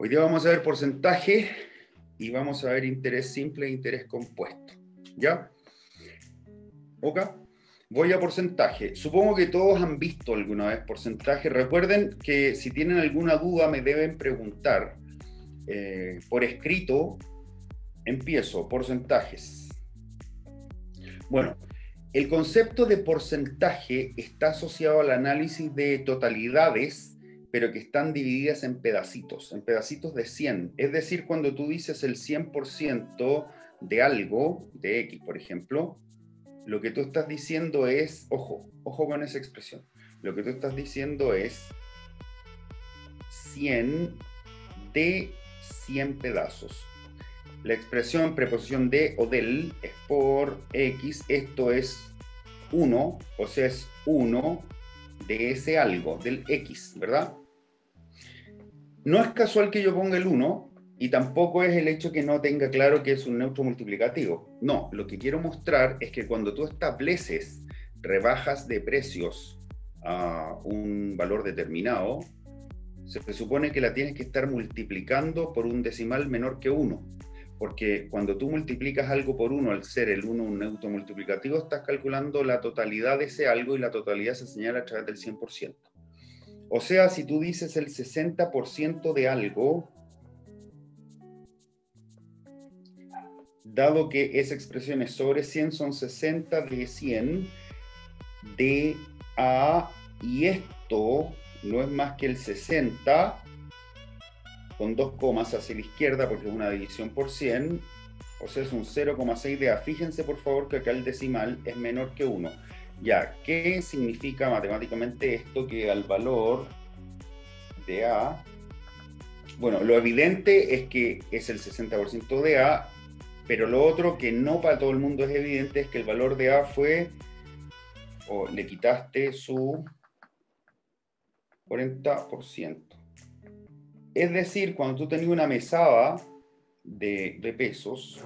Hoy día vamos a ver porcentaje y vamos a ver interés simple e interés compuesto. ¿Ya? ¿Ok? Voy a porcentaje. Supongo que todos han visto alguna vez porcentaje. Recuerden que si tienen alguna duda me deben preguntar eh, por escrito. Empiezo, porcentajes. Bueno, el concepto de porcentaje está asociado al análisis de totalidades pero que están divididas en pedacitos, en pedacitos de 100. Es decir, cuando tú dices el 100% de algo, de X, por ejemplo, lo que tú estás diciendo es, ojo, ojo con esa expresión, lo que tú estás diciendo es 100 de 100 pedazos. La expresión preposición de o del es por X, esto es 1, o sea, es 1 de ese algo, del X, ¿verdad? No es casual que yo ponga el 1 y tampoco es el hecho que no tenga claro que es un neutro multiplicativo. No, lo que quiero mostrar es que cuando tú estableces rebajas de precios a un valor determinado, se supone que la tienes que estar multiplicando por un decimal menor que 1 porque cuando tú multiplicas algo por 1 al ser el 1 un neutro multiplicativo, estás calculando la totalidad de ese algo y la totalidad se señala a través del 100%. O sea, si tú dices el 60% de algo, dado que esa expresión es sobre 100, son 60 de 100 de A, y esto no es más que el 60 con dos comas hacia la izquierda porque es una división por 100, o sea, es un 0,6 de A. Fíjense por favor que acá el decimal es menor que 1. Ya, ¿qué significa matemáticamente esto? Que al valor de A, bueno, lo evidente es que es el 60% de A, pero lo otro que no para todo el mundo es evidente es que el valor de A fue, o le quitaste su 40%. Es decir, cuando tú tenías una mesada de, pesos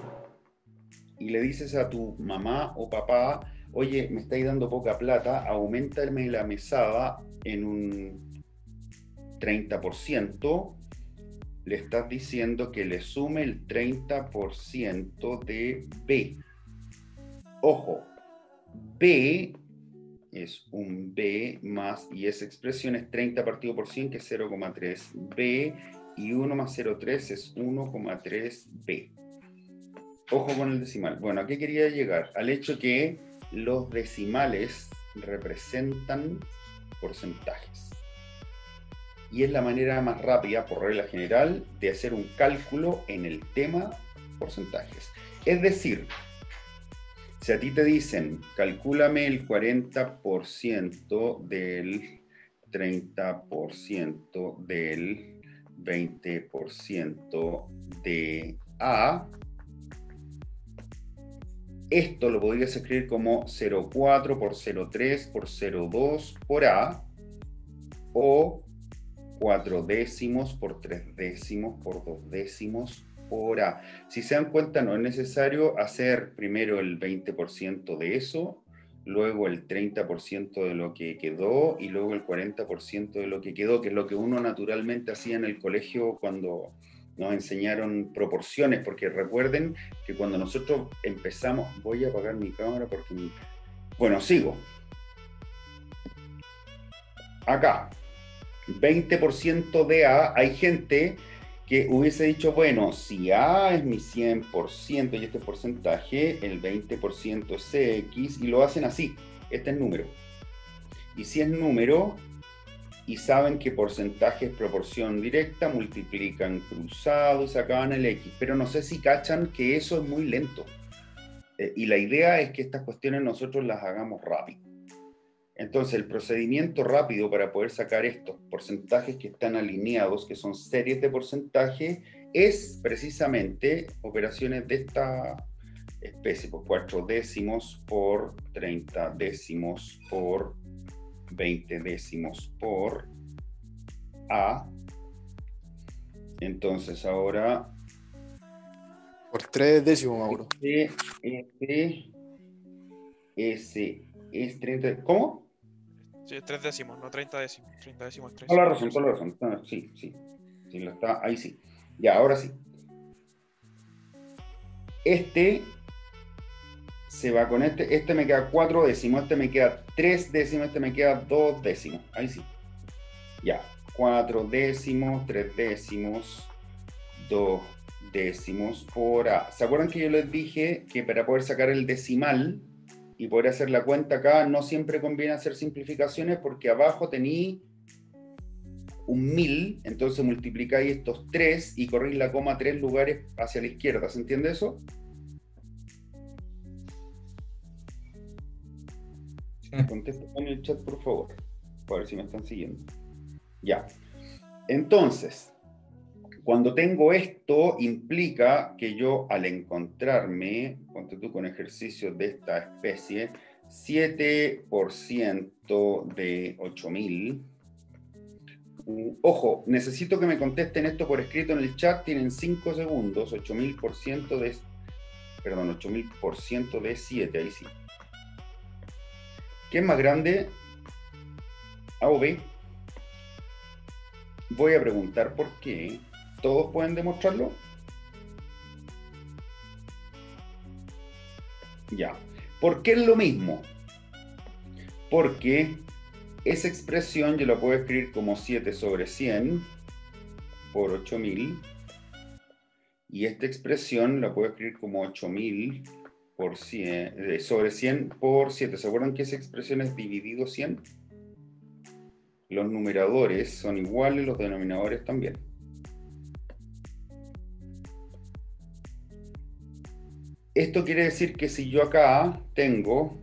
y le dices a tu mamá o papá, oye, me estáis dando poca plata, aumentame la mesada en un 30%, le estás diciendo que le sume el 30% de B. Ojo, B es un B más, y esa expresión es 30 partido por 100, que es 0,3 B, y 1 más 0,3 es 1,3 B. Ojo con el decimal. Bueno, ¿a qué quería llegar? Al hecho que los decimales representan porcentajes. Y es la manera más rápida, por regla general, de hacer un cálculo en el tema porcentajes. Es decir, si a ti te dicen, calcúlame el 40% del 30% del 20% de A, esto lo podrías escribir como 0,4 por 0,3 por 0,2 por A, o 4 décimos por 3 décimos por 2 décimos si se dan cuenta, no es necesario hacer primero el 20% de eso, luego el 30% de lo que quedó y luego el 40% de lo que quedó, que es lo que uno naturalmente hacía en el colegio cuando nos enseñaron proporciones, porque recuerden que cuando nosotros empezamos, voy a apagar mi cámara porque... Bueno, sigo. Acá, 20% de A, hay gente que hubiese dicho, bueno, si A es mi 100% y este porcentaje, el 20% es CX, y lo hacen así, este es número. Y si es número, y saben que porcentaje es proporción directa, multiplican cruzado y sacaban el X, pero no sé si cachan que eso es muy lento. Eh, y la idea es que estas cuestiones nosotros las hagamos rápido. Entonces, el procedimiento rápido para poder sacar estos porcentajes que están alineados, que son series de porcentaje, es precisamente operaciones de esta especie, pues 4 décimos por 30 décimos por 20 décimos por A. Entonces, ahora... Por 3 décimos, Mauro. S, S, S, es 30... ¿Cómo? Sí, tres décimos, no 30 décimos. 30 décimos es 3. Toda la razón, toda la razón. sí, sí. Sí, lo está, ahí sí. Ya, ahora sí. Este se va con este. Este me queda cuatro décimos, este me queda tres décimos, este me queda dos décimos. Ahí sí. Ya, cuatro décimos, tres décimos, dos décimos por. ¿Se acuerdan que yo les dije que para poder sacar el decimal y poder hacer la cuenta acá, no siempre conviene hacer simplificaciones porque abajo tení un mil, entonces multiplicáis estos tres y corréis la coma tres lugares hacia la izquierda. ¿Se entiende eso? Contesto en el chat, por favor. A ver si me están siguiendo. Ya. Entonces, cuando tengo esto, implica que yo al encontrarme, ponte tú con ejercicios de esta especie, 7% de 8000. ojo, necesito que me contesten esto por escrito en el chat, tienen 5 segundos, 8000% de, perdón, 8000% de 7, ahí sí. ¿Qué es más grande? A o B. Voy a preguntar por qué. ¿Todos pueden demostrarlo? Ya. ¿Por qué es lo mismo? Porque esa expresión yo la puedo escribir como 7 sobre 100 por 8000. Y esta expresión la puedo escribir como 8000 por 100, eh, sobre 100 por 7. ¿Se acuerdan que esa expresión es dividido 100? Los numeradores son iguales, los denominadores también. Esto quiere decir que si yo acá tengo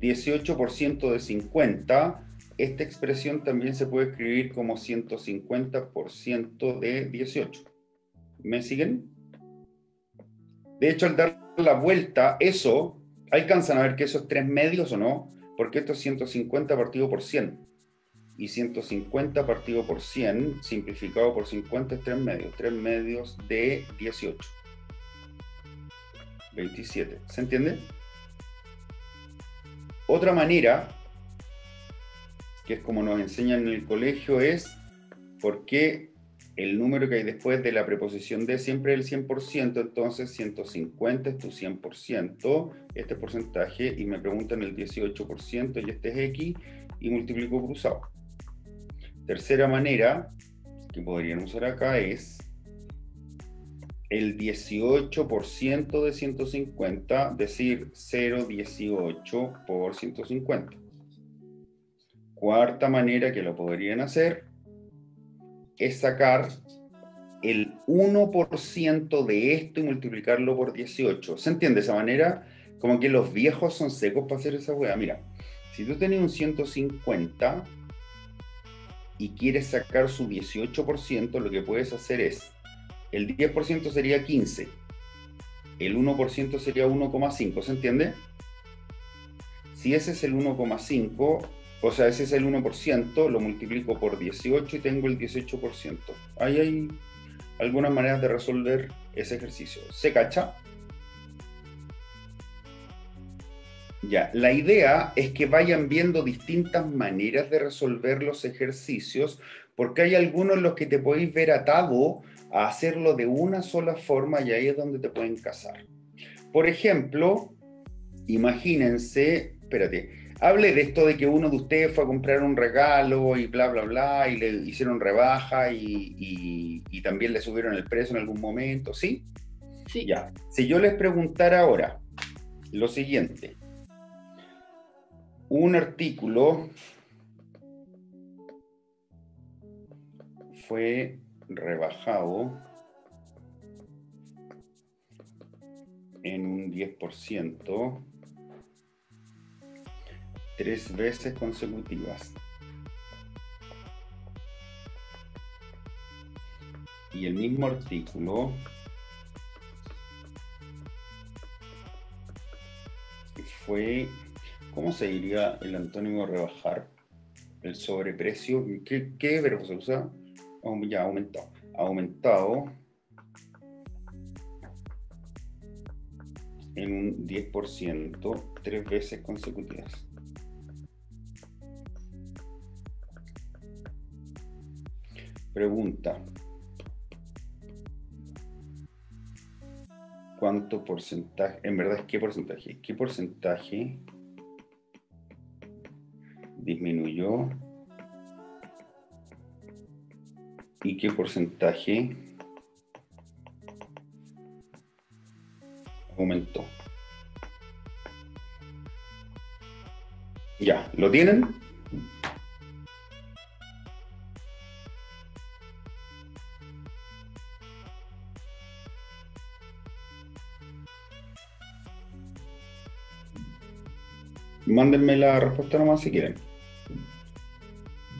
18% de 50, esta expresión también se puede escribir como 150% de 18. ¿Me siguen? De hecho, al dar la vuelta, eso, alcanzan a ver que eso es 3 medios o no, porque esto es 150 partido por 100. Y 150 partido por 100, simplificado por 50 es 3 medios. 3 medios de 18. 27. ¿Se entiende? Otra manera, que es como nos enseñan en el colegio, es por qué el número que hay después de la preposición de siempre el 100%, entonces 150 es tu 100%, este porcentaje, y me preguntan el 18% y este es X, y multiplico cruzado. Tercera manera que podrían usar acá es el 18% de 150, decir 0,18 por 150. Cuarta manera que lo podrían hacer es sacar el 1% de esto y multiplicarlo por 18. ¿Se entiende de esa manera? Como que los viejos son secos para hacer esa hueá. Mira, si tú tienes un 150 y quieres sacar su 18%, lo que puedes hacer es, el 10% sería 15, el 1% sería 1,5, ¿se entiende? Si ese es el 1,5, o sea, ese es el 1%, lo multiplico por 18 y tengo el 18%. Ahí hay algunas maneras de resolver ese ejercicio. ¿Se cacha? Ya, la idea es que vayan viendo distintas maneras de resolver los ejercicios, porque hay algunos en los que te podéis ver atado a hacerlo de una sola forma y ahí es donde te pueden casar. Por ejemplo, imagínense, espérate, hable de esto de que uno de ustedes fue a comprar un regalo y bla, bla, bla, y le hicieron rebaja y, también le subieron el precio en algún momento, ¿sí? Sí. Ya. Si yo les preguntara ahora lo siguiente, un artículo fue rebajado en un 10% tres veces consecutivas. Y el mismo artículo fue, ¿cómo se diría el antónimo rebajar? El sobreprecio, ¿qué, qué verbo se usa? Ya, aumentado. Aumentado en un 10% tres veces consecutivas. Pregunta. ¿Cuánto porcentaje? En verdad, ¿qué porcentaje? ¿Qué porcentaje disminuyó? ¿Y qué porcentaje aumentó? Ya, ¿lo tienen? Mándenme la respuesta nomás si quieren.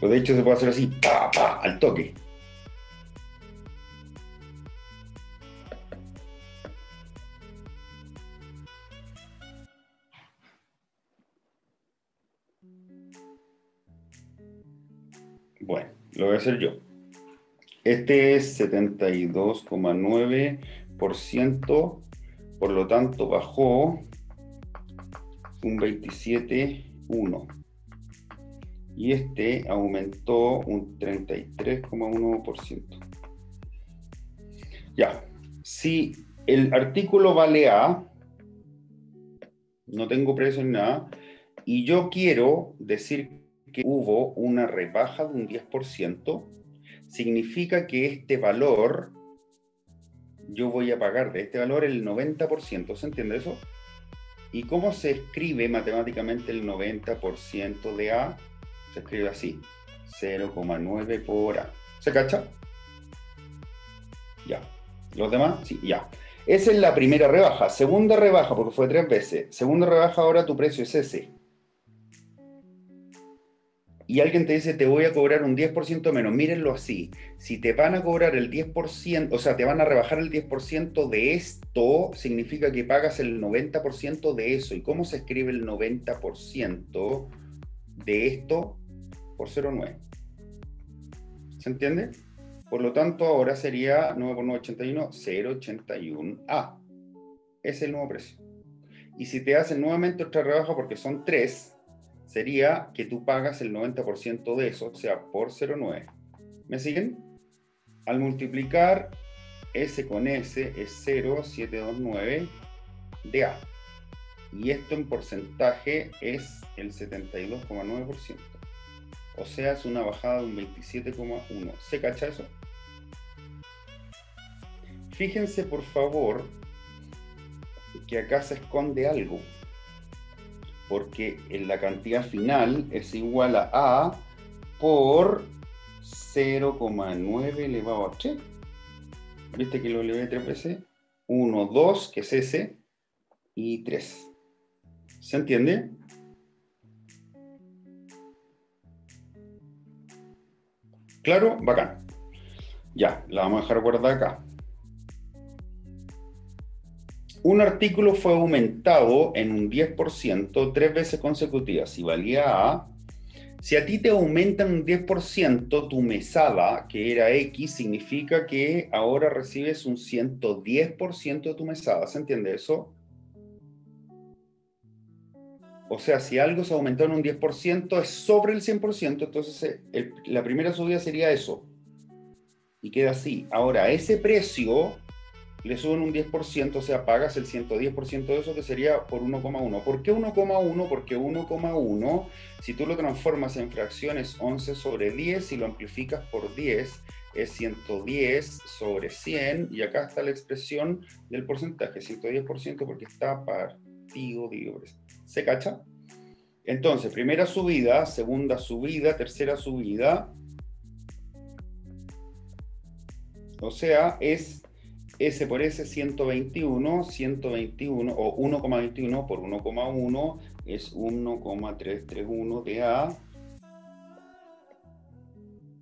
Pues de hecho se puede hacer así, pa, pa, al toque. Bueno, lo voy a hacer yo. Este es 72,9%, por lo tanto bajó un 27,1%. Y este aumentó un 33,1%. Ya, si el artículo vale A, no tengo precio ni nada, y yo quiero decir que hubo una rebaja de un 10%, significa que este valor, yo voy a pagar de este valor el 90%, ¿se entiende eso? ¿Y cómo se escribe matemáticamente el 90% de A? Se escribe así, 0,9 por A. ¿Se cacha? Ya. ¿Los demás? Sí, ya. Esa es la primera rebaja. Segunda rebaja, porque fue tres veces. Segunda rebaja, ahora tu precio es ese y alguien te dice te voy a cobrar un 10% menos, mírenlo así, si te van a cobrar el 10%, o sea, te van a rebajar el 10% de esto, significa que pagas el 90% de eso. ¿Y cómo se escribe el 90% de esto por 0,9? ¿Se entiende? Por lo tanto, ahora sería 9 por 981, 081A. Ese es el nuevo precio. Y si te hacen nuevamente otra rebaja porque son 3, sería que tú pagas el 90% de eso, o sea, por 0,9. ¿Me siguen? Al multiplicar S con S es 0,729 de A. Y esto en porcentaje es el 72,9%. O sea, es una bajada de un 27,1. ¿Se cacha eso? Fíjense por favor que acá se esconde algo porque la cantidad final es igual a A por 0,9 elevado a 3. ¿Viste que lo elevé tres veces? 1, 2, que es ese, y 3. ¿Se entiende? ¿Claro? Bacán. Ya, la vamos a dejar guardada acá un artículo fue aumentado en un 10% tres veces consecutivas. Si valía A, si a ti te aumentan un 10% tu mesada, que era X, significa que ahora recibes un 110% de tu mesada. ¿Se entiende eso? O sea, si algo se aumentó en un 10%, es sobre el 100%, entonces eh, la primera subida sería eso. Y queda así. Ahora, ese precio le suben un 10%, o sea, pagas el 110% de eso, que sería por 1,1. ¿Por qué 1,1? Porque 1,1, si tú lo transformas en fracciones 11 sobre 10 y lo amplificas por 10, es 110 sobre 100, y acá está la expresión del porcentaje, 110% porque está partido, digo, ¿se cacha? Entonces, primera subida, segunda subida, tercera subida, o sea, es S por S 121, 121 o 1,21 por 1,1 es 1,331 de A.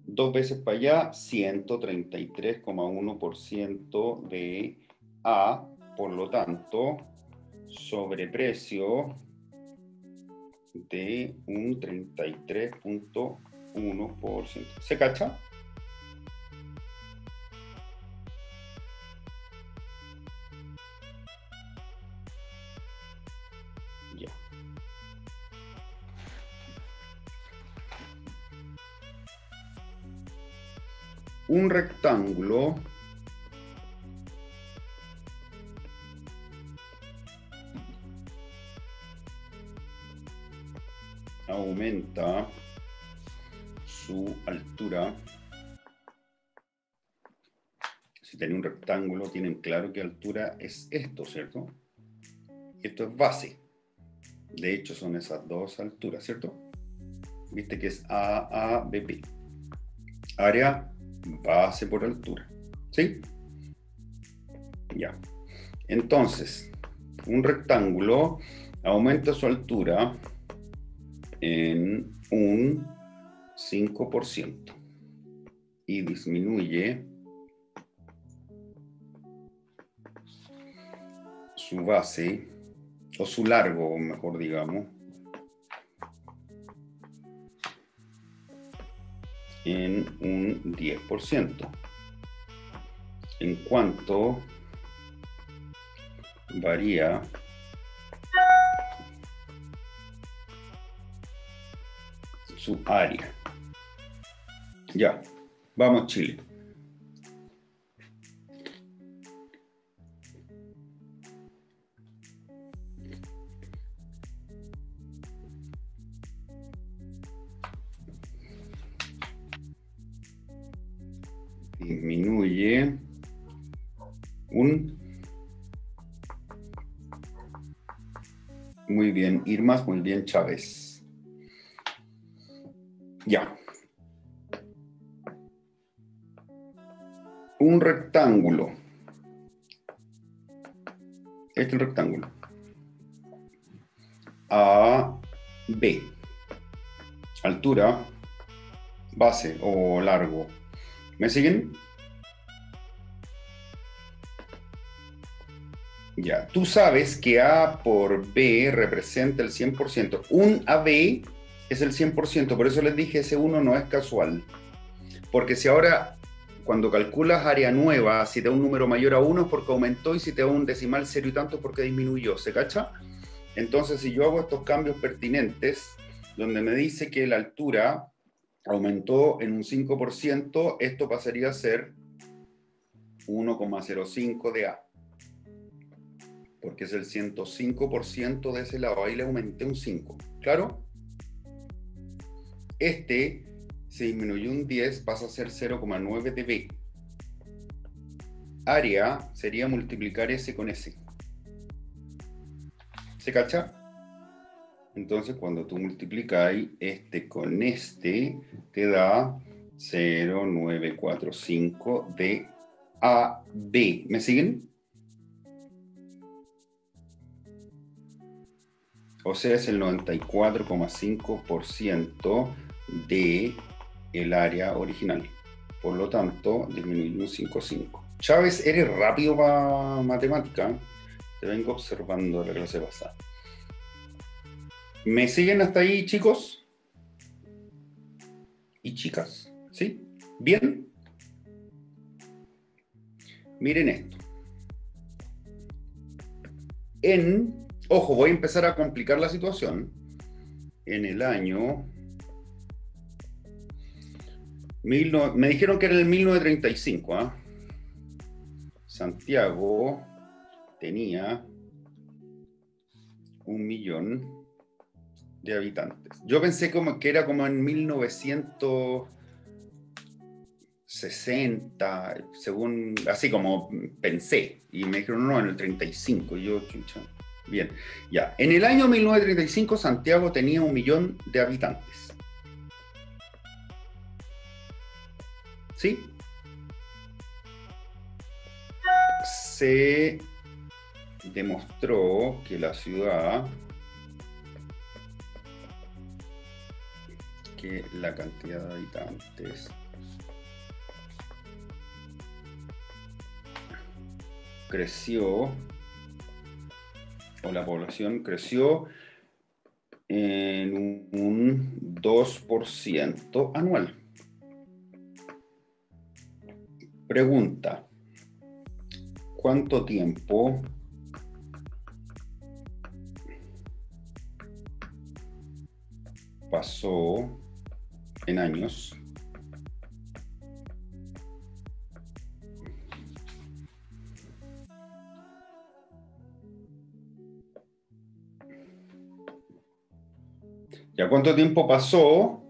Dos veces para allá, 133,1% de A. Por lo tanto, sobreprecio de un 33.1%. ¿Se cacha? Un rectángulo aumenta su altura. Si tiene un rectángulo, tienen claro que altura es esto, ¿cierto? Esto es base. De hecho, son esas dos alturas, ¿cierto? Viste que es A, A, B, B. Área, base por altura. ¿Sí? Ya. Entonces, un rectángulo aumenta su altura en un 5% y disminuye su base o su largo, mejor digamos, en un 10%. En cuanto varía su área. Ya, vamos Chile. Muy bien, Chávez. Ya. Un rectángulo. Este es el rectángulo. A, B. Altura, base o largo. ¿Me siguen? Ya, tú sabes que A por B representa el 100%. Un AB es el 100%, por eso les dije, ese 1 no es casual. Porque si ahora, cuando calculas área nueva, si te da un número mayor a 1 es porque aumentó y si te da un decimal cero y tanto es porque disminuyó, ¿se cacha? Entonces, si yo hago estos cambios pertinentes, donde me dice que la altura aumentó en un 5%, esto pasaría a ser 1,05 de A. Porque es el 105% de ese lado. Ahí le aumenté un 5. ¿Claro? Este se disminuyó un 10, pasa a ser 0,9 de B. Área sería multiplicar S con S. ¿Se cacha? Entonces, cuando tú multiplicas este con este, te da 0,945 de AB. ¿Me siguen? O sea, es el 94,5% de el área original. Por lo tanto, disminuye un 5,5. Chávez, eres rápido para matemática. Te vengo observando la clase pasada. ¿Me siguen hasta ahí, chicos? Y chicas, ¿sí? ¿Bien? Miren esto. En, ojo, voy a empezar a complicar la situación. En el año... Mil no, me dijeron que era el 1935, ¿ah? Santiago tenía un millón de habitantes. Yo pensé como que era como en 1960, según, así como pensé, y me dijeron, no, en el 35, y yo, chucha, bien, ya. En el año 1935 Santiago tenía un millón de habitantes. ¿Sí? Se demostró que la ciudad que la cantidad de habitantes creció la población creció en un 2% anual. Pregunta, ¿cuánto tiempo pasó en años ¿Ya cuánto tiempo pasó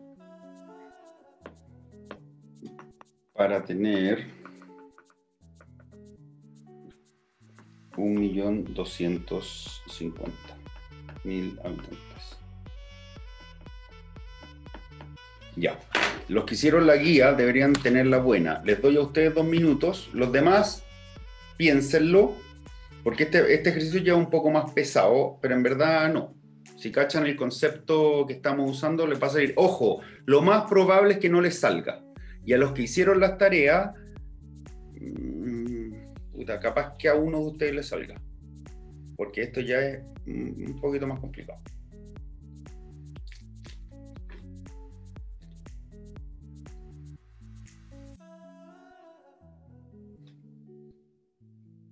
para tener un millón doscientos cincuenta mil habitantes? Ya. Los que hicieron la guía deberían tenerla buena. Les doy a ustedes dos minutos. Los demás, piénsenlo, porque este, este ejercicio ya es un poco más pesado, pero en verdad no. Si cachan el concepto que estamos usando, le pasa a ir. Ojo, lo más probable es que no les salga. Y a los que hicieron las tareas, mmm, puta, capaz que a uno de ustedes les salga. Porque esto ya es un poquito más complicado.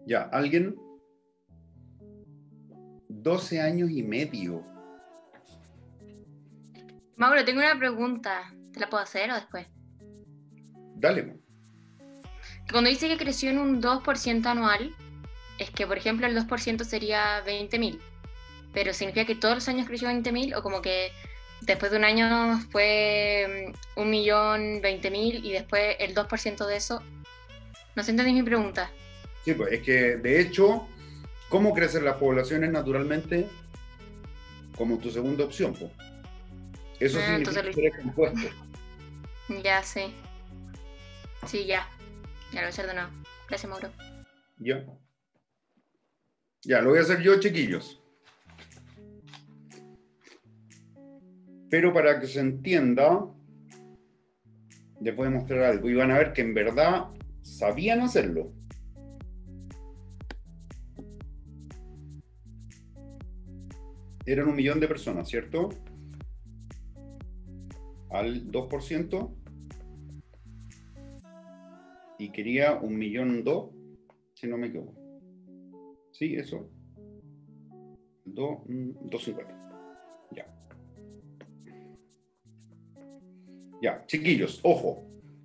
Ya, ¿alguien? 12 años y medio. Mauro, tengo una pregunta. ¿Te la puedo hacer o después? Dale. Cuando dice que creció en un 2% anual, es que, por ejemplo, el 2% sería 20.000. Pero significa que todos los años creció 20.000 o como que después de un año fue mm, un millón, 20.000 y después el 2% de eso. No sé, entendí mi pregunta. Sí, pues es que de hecho, ¿cómo crecen las poblaciones naturalmente? Como tu segunda opción. Eso ah, significa. Ya, sí. Sí, ya. Ya lo voy a hacer de nuevo. Gracias, Mauro. Ya. Ya, lo voy a hacer yo, chiquillos. Pero para que se entienda, les voy a mostrar algo y van a ver que en verdad sabían hacerlo. Eran un millón de personas, ¿cierto? Al 2%. Y quería un millón dos, si no me equivoco. Sí, eso. 250. Mm, ya. Ya, chiquillos, ojo.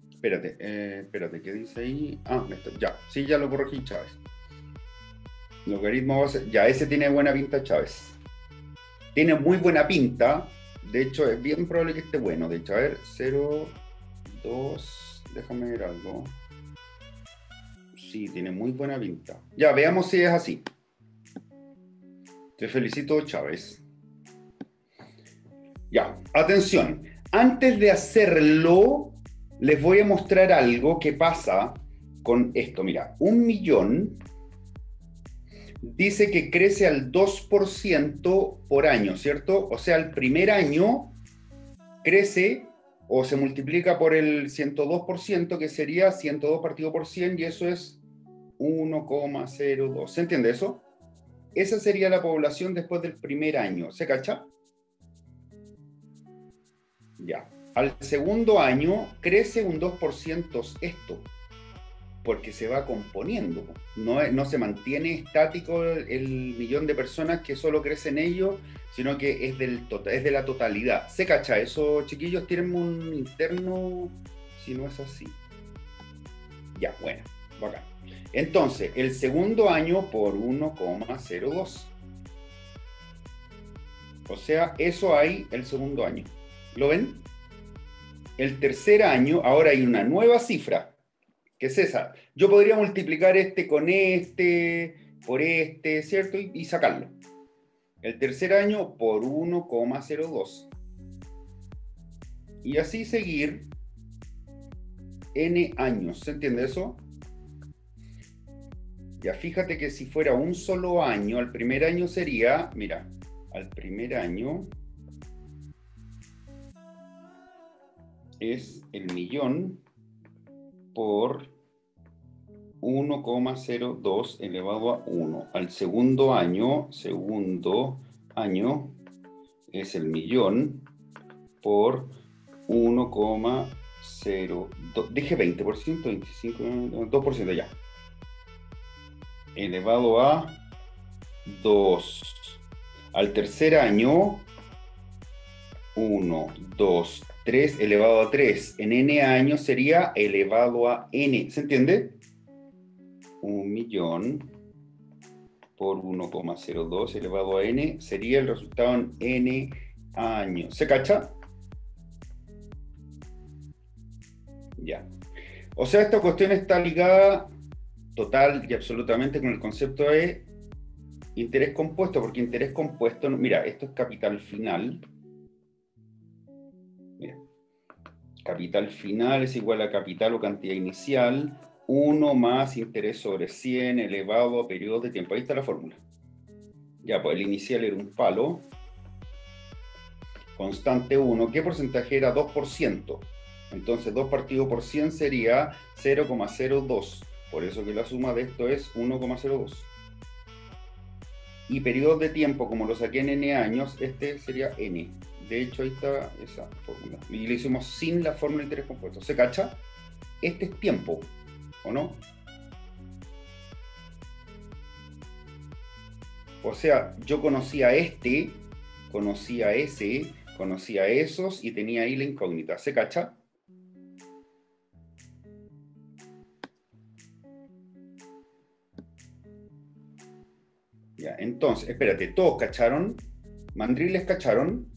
Espérate, eh, espérate, ¿qué dice ahí? Ah, ya, sí, ya lo corregí, Chávez. Logaritmo base, ya, ese tiene buena pinta, Chávez tiene muy buena pinta. De hecho, es bien probable que esté bueno. De hecho, a ver, 0, 2, déjame ver algo. Sí, tiene muy buena pinta. Ya, veamos si es así. Te felicito, Chávez. Ya, atención. Antes de hacerlo, les voy a mostrar algo que pasa con esto. Mira, un millón dice que crece al 2% por año, ¿cierto? O sea, el primer año crece o se multiplica por el 102%, que sería 102 partido por 100, y eso es 1,02. ¿Se entiende eso? Esa sería la población después del primer año. ¿Se cacha? Ya. Al segundo año crece un 2% esto porque se va componiendo. No, se mantiene estático el, millón de personas que solo crecen ellos, sino que es, del tota, es de la totalidad. ¿Se cacha eso, chiquillos? ¿Tienen un interno? Si no es así. Ya, bueno, bacán. Entonces, el segundo año por 1,02. O sea, eso hay el segundo año. ¿Lo ven? El tercer año, ahora hay una nueva cifra, que es esa. Yo podría multiplicar este con este, por este, ¿cierto? Y, sacarlo. El tercer año por 1,02. Y así seguir n años. ¿Se entiende eso? Ya fíjate que si fuera un solo año, al primer año sería, mira, al primer año es el millón por 1,02 elevado a 1. Al segundo año, segundo año es el millón por 1,02. Dije 20%, 25, 2% ya. Elevado a 2. Al tercer año, 1, 2, 3 elevado a 3 en n años sería elevado a n. ¿Se entiende? Un millón por 1,02 elevado a n sería el resultado en n años. ¿Se cacha? Ya. O sea, esta cuestión está ligada total y absolutamente con el concepto de interés compuesto, porque interés compuesto, mira, esto es capital final. Capital final es igual a capital o cantidad inicial, 1 más interés sobre 100 elevado a periodo de tiempo. Ahí está la fórmula. Ya, pues el inicial era un palo. Constante 1. ¿Qué porcentaje era? 2%. Entonces 2 partido por 100 sería 0,02. Por eso que la suma de esto es 1,02. Y periodo de tiempo, como lo saqué en n años, este sería n. De hecho, ahí está esa fórmula. Y lo hicimos sin la fórmula de interés compuesto. ¿Se cacha? Este es tiempo, ¿o no? O sea, yo conocía a este, conocía a ese, conocía a esos y tenía ahí la incógnita. ¿Se cacha? Ya, entonces, espérate, ¿todos cacharon? ¿Mandriles cacharon?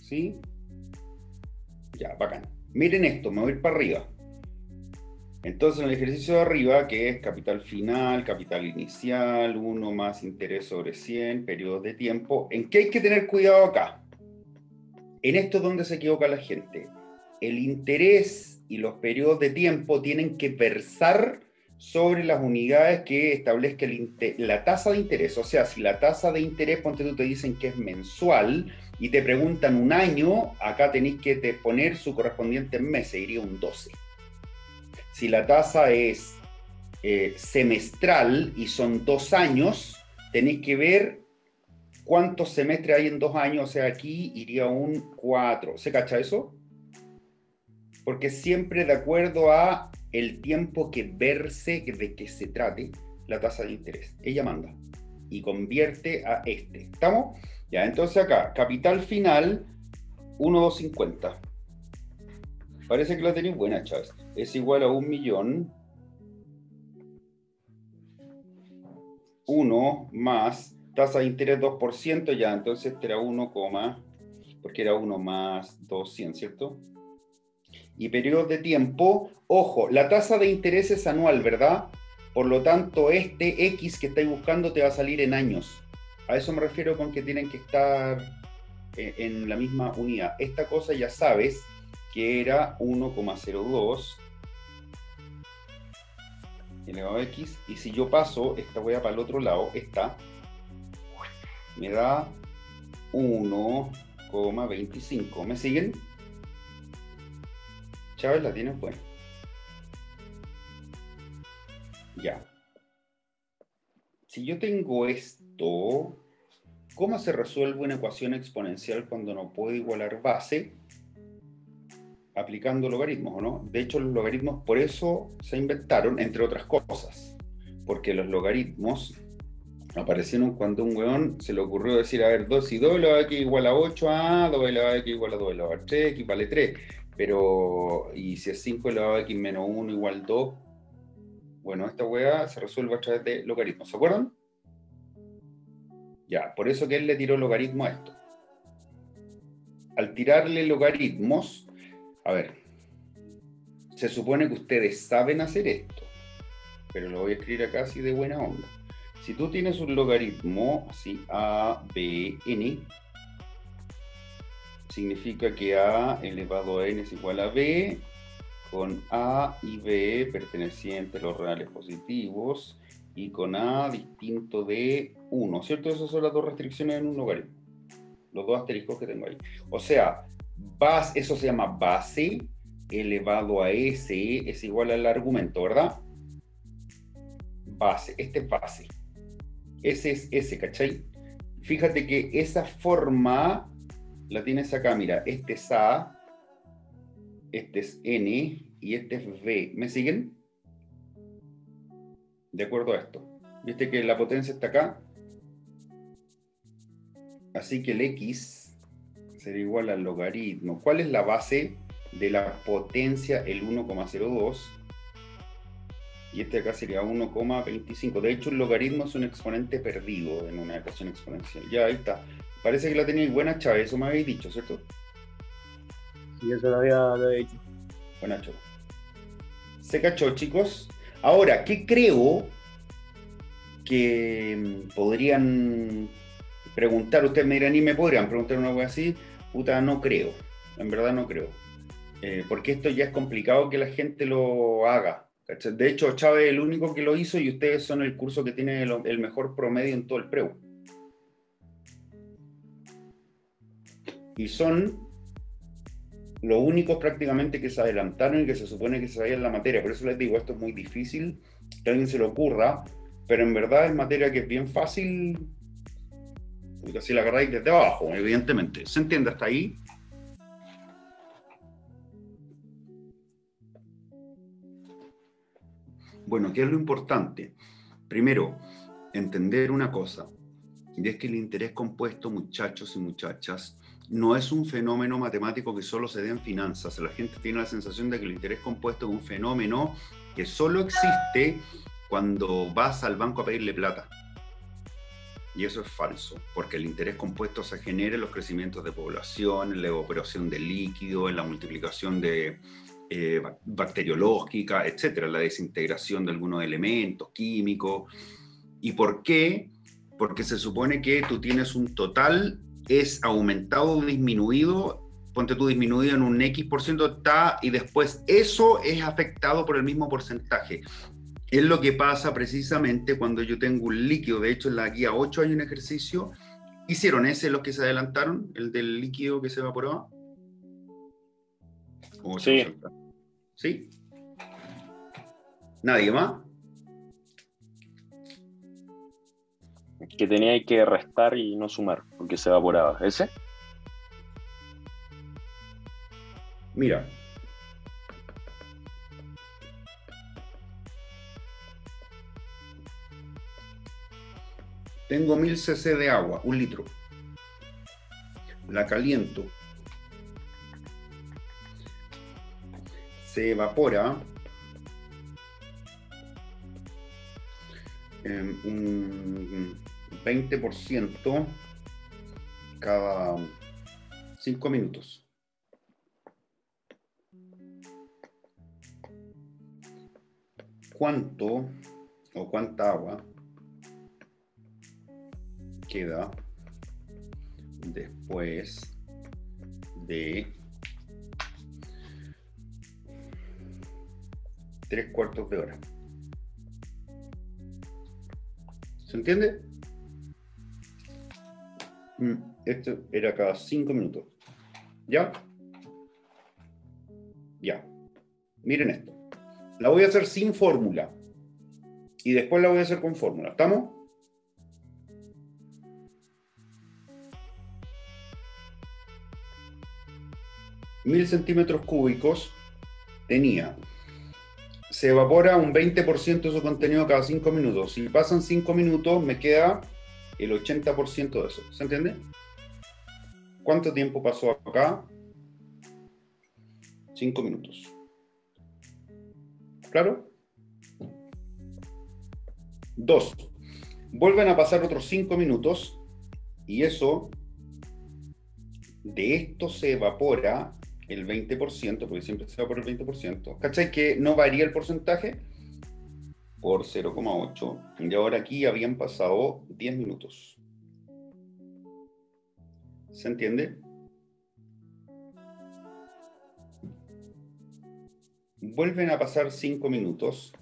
¿Sí? Ya, bacán. Miren esto, me voy a ir para arriba. Entonces, en el ejercicio de arriba, que es capital final, capital inicial, 1 más interés sobre 100, periodos de tiempo, ¿en qué hay que tener cuidado acá? En esto es donde se equivoca la gente. El interés y los periodos de tiempo tienen que versar sobre las unidades que establezca la tasa de interés. O sea, si la tasa de interés, ponte tú, te dicen que es mensual y te preguntan un año, acá tenéis que poner su correspondiente mes, sería un 12. Si la tasa es eh, semestral y son dos años, tenéis que ver cuántos semestres hay en dos años. O sea, aquí iría un 4. ¿Se cacha eso? Porque siempre de acuerdo a el tiempo que verse de que se trate la tasa de interés. Ella manda y convierte a este. ¿Estamos? Ya, entonces acá, capital final 1,250. Parece que lo tenéis buena, Charles. Es igual a un millón. 1 más tasa de interés 2%, ya, entonces este era 1, porque era 1 más 200, ¿cierto? y periodos de tiempo, ojo, la tasa de interés es anual, ¿verdad? Por lo tanto, este X que estáis buscando te va a salir en años. A eso me refiero con que tienen que estar eh, en la misma unidad. Esta cosa ya sabes que era 1,02 elevado a X. Y si yo paso esta a para el otro lado, esta, me da 1,25. ¿Me siguen? Chávez la tiene buena. Ya. Si yo tengo esto, ¿cómo se resuelve una ecuación exponencial cuando no puedo igualar base? Aplicando logaritmos, ¿o no? De hecho, los logaritmos por eso se inventaron, entre otras cosas. Porque los logaritmos aparecieron cuando un weón se le ocurrió decir, a ver, 2 y 2 elevado a x igual a 8, a 2 elevado a x igual a 2 elevado a 3, x vale 3. Pero, y si es 5 elevado a x menos 1 igual 2, bueno, esta weá se resuelve a través de logaritmos, ¿se acuerdan? Ya, por eso que él le tiró logaritmo a esto. Al tirarle logaritmos, a ver, se supone que ustedes saben hacer esto, pero lo voy a escribir acá así de buena onda. Si tú tienes un logaritmo, así, a, b, n, significa que A elevado a n es igual a B, con A y B pertenecientes a los reales positivos, y con A distinto de 1, ¿cierto? Esas son las dos restricciones en un logaritmo. Los dos asteriscos que tengo ahí. O sea, base, eso se llama base elevado a S es igual al argumento, ¿verdad? Base, este es base. Ese es S, ¿cachai? Fíjate que esa forma la tienes acá, mira, este es A, este es N y este es V. ¿Me siguen? De acuerdo a esto. ¿Viste que la potencia está acá? Así que el X será igual al logaritmo. ¿Cuál es la base de la potencia, el 1,02? y este acá sería 1,25. De hecho, el logaritmo es un exponente perdido en una ecuación exponencial. Ya, ahí está. Parece que la tenéis buena, Chávez, eso me habéis dicho, ¿cierto? Sí, eso lo había, lo había dicho. Buena, Chávez. ¿Se cachó, chicos? Ahora, ¿qué creo que mm, podrían preguntar? Ustedes me dirán, ¿y me podrían preguntar una cosa así? Puta, no creo. En verdad no creo. Eh, porque esto ya es complicado que la gente lo haga. De hecho, Chávez es el único que lo hizo y ustedes son el curso que tiene el, el mejor promedio en todo el preu. Y son los únicos prácticamente que se adelantaron y que se supone que se sabían la materia. Por eso les digo, esto es muy difícil que alguien se le ocurra, pero en verdad es materia que es bien fácil, porque si la agarráis desde abajo, evidentemente. ¿Se entiende hasta ahí? Bueno, ¿qué es lo importante? Primero, entender una cosa, y es que el interés compuesto, muchachos y muchachas, no es un fenómeno matemático que solo se dé en finanzas. La gente tiene la sensación de que el interés compuesto es un fenómeno que solo existe cuando vas al banco a pedirle plata. Y eso es falso, porque el interés compuesto se genera en los crecimientos de población, en la evaporación de líquido, en la multiplicación de, eh, bacteriológica, etcétera, la desintegración de algunos elementos químicos. ¿Y por qué? Porque se supone que tú tienes un total, es aumentado o disminuido, ponte tú disminuido en un X por ciento, está, y después eso es afectado por el mismo porcentaje. Es lo que pasa precisamente cuando yo tengo un líquido. De hecho, en la guía 8 hay un ejercicio. ¿Hicieron ese los que se adelantaron? ¿El del líquido que se evaporaba? ¿O se Sí. ¿Sí? ¿Nadie más? Que tenía que restar y no sumar, porque se evaporaba. ¿Ese? Mira. Tengo 1000 cc de agua, un litro. La caliento. Se evapora un 20% cada 5 minutos. cuánto o cuánta agua queda después de tres cuartos de hora. ¿Se entiende? Mm, Esto era cada cinco minutos. ¿Ya? Ya. Miren esto. La voy a hacer sin fórmula. Y después la voy a hacer con fórmula. ¿Estamos? Mil centímetros cúbicos tenía. Se evapora un 20% de su contenido cada 5 minutos. Si pasan 5 minutos, me queda el 80% de eso. ¿Se entiende? ¿Cuánto tiempo pasó acá? 5 minutos. ¿Claro? Dos. Vuelven a pasar otros 5 minutos y eso, de esto se evapora el 20%, porque siempre se evapora el 20%. ¿Cachai que no varía el porcentaje? Por 0,8. Y ahora aquí habían pasado 10 minutos. ¿Se entiende? vuelven a pasar 5 minutos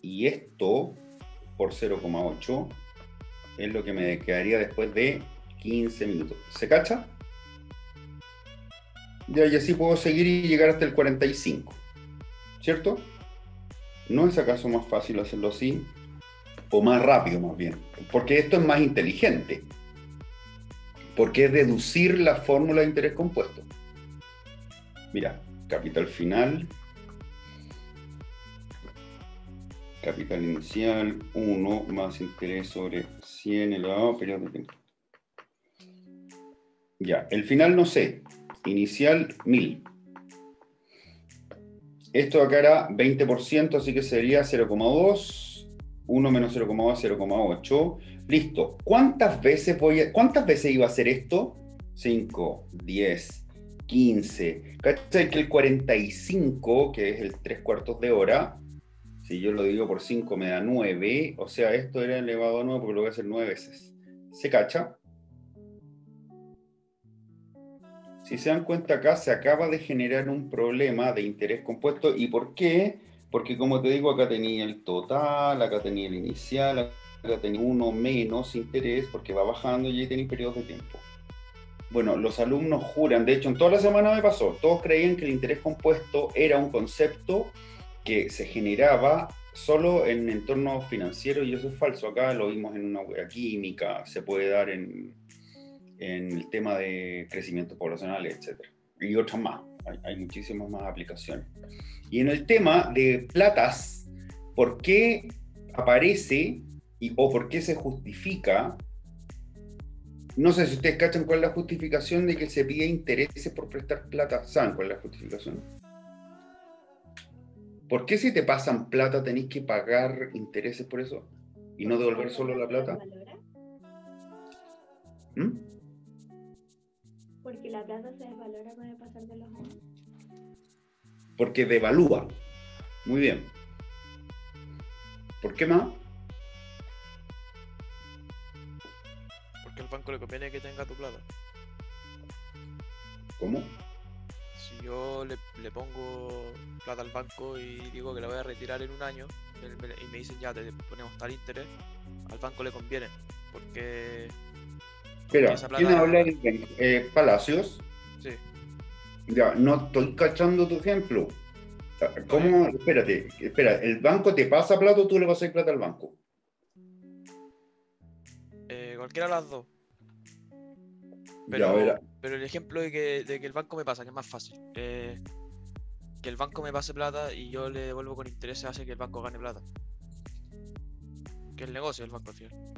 y esto por 0,8 es lo que me quedaría después de 15 minutos. ¿Se cacha? Ya, y así puedo seguir y llegar hasta el 45. ¿Cierto? ¿No es acaso más fácil hacerlo así? O más rápido más bien. Porque esto es más inteligente. Porque es deducir la fórmula de interés compuesto. Mira, capital final, capital inicial, 1 más interés sobre 100 elevado periodo de tiempo. Ya, el final no sé, inicial 1000. Esto acá era 20%, así que sería 0,2. 1 menos 0,2, 0,8. Listo. ¿Cuántas veces, voy a- ¿Cuántas veces iba a hacer esto? 5, 10, 15. ¿Cachai? Que el 45, que es el 3 cuartos de hora, si yo lo divido por 5 me da 9. O sea, esto era elevado a 9 porque lo voy a hacer 9 veces. ¿Se cacha? Si se dan cuenta acá, se acaba de generar un problema de interés compuesto. ¿Y por qué? Porque como te digo, acá tenía el total, acá tenía el inicial, acá tenía uno menos interés porque va bajando y ahí tenéis periodos de tiempo. Bueno, los alumnos juran, de hecho en toda la semana me pasó, todos creían que el interés compuesto era un concepto que se generaba solo en entornos financieros y eso es falso. Acá lo vimos en una química, se puede dar en, en el tema de crecimiento poblacional, etc. Y otras más, hay, hay muchísimas más aplicaciones. Y en el tema de platas, ¿por qué aparece y, o por qué se justifica? No sé si ustedes cachan cuál es la justificación de que se pide intereses por prestar plata. ¿Saben cuál es la justificación? ¿Por qué si te pasan plata tenéis que pagar intereses por eso? ¿Y no devolver solo la plata? ¿Mm? Porque la plata se desvalora con el pasar de los años. Porque devalúa. Muy bien. ¿Por qué más? Porque al banco le conviene que tenga tu plata. ¿Cómo? Si yo le, le pongo plata al banco y digo que la voy a retirar en un año y me dicen ya te ponemos tal interés, al banco le conviene. Porque Espera, ¿quién habla de eh, Palacios? sí, Ya, no estoy cachando tu ejemplo. Sea, ¿Cómo? Espérate, espera, ¿el banco te pasa plata o tú le pasas plata al banco? eh, cualquiera de las dos. Ya, Pero, a ver, pero el ejemplo de que, de que el banco me pasa, que es más fácil. eh, que el banco me pase plata y yo le devuelvo con intereses hace que el banco gane plata. Que el negocio del banco al final.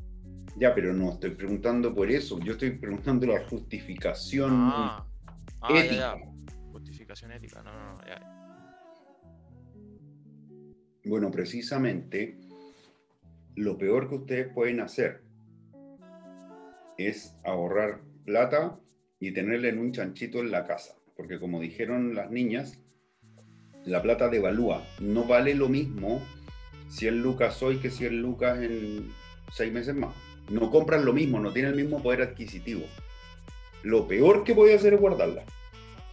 Ya, pero no estoy preguntando por eso. Yo estoy preguntando la justificación Ah, ah, ya, ética. ya. Justificación ética, no, no, no, ya. Bueno, precisamente lo peor que ustedes pueden hacer es ahorrar plata y tenerla en un chanchito en la casa. Porque como dijeron las niñas, la plata devalúa. No vale lo mismo 100 lucas hoy que 100 lucas en 6 meses más. No compran lo mismo, no tienen el mismo poder adquisitivo. Lo peor que puede hacer es guardarla.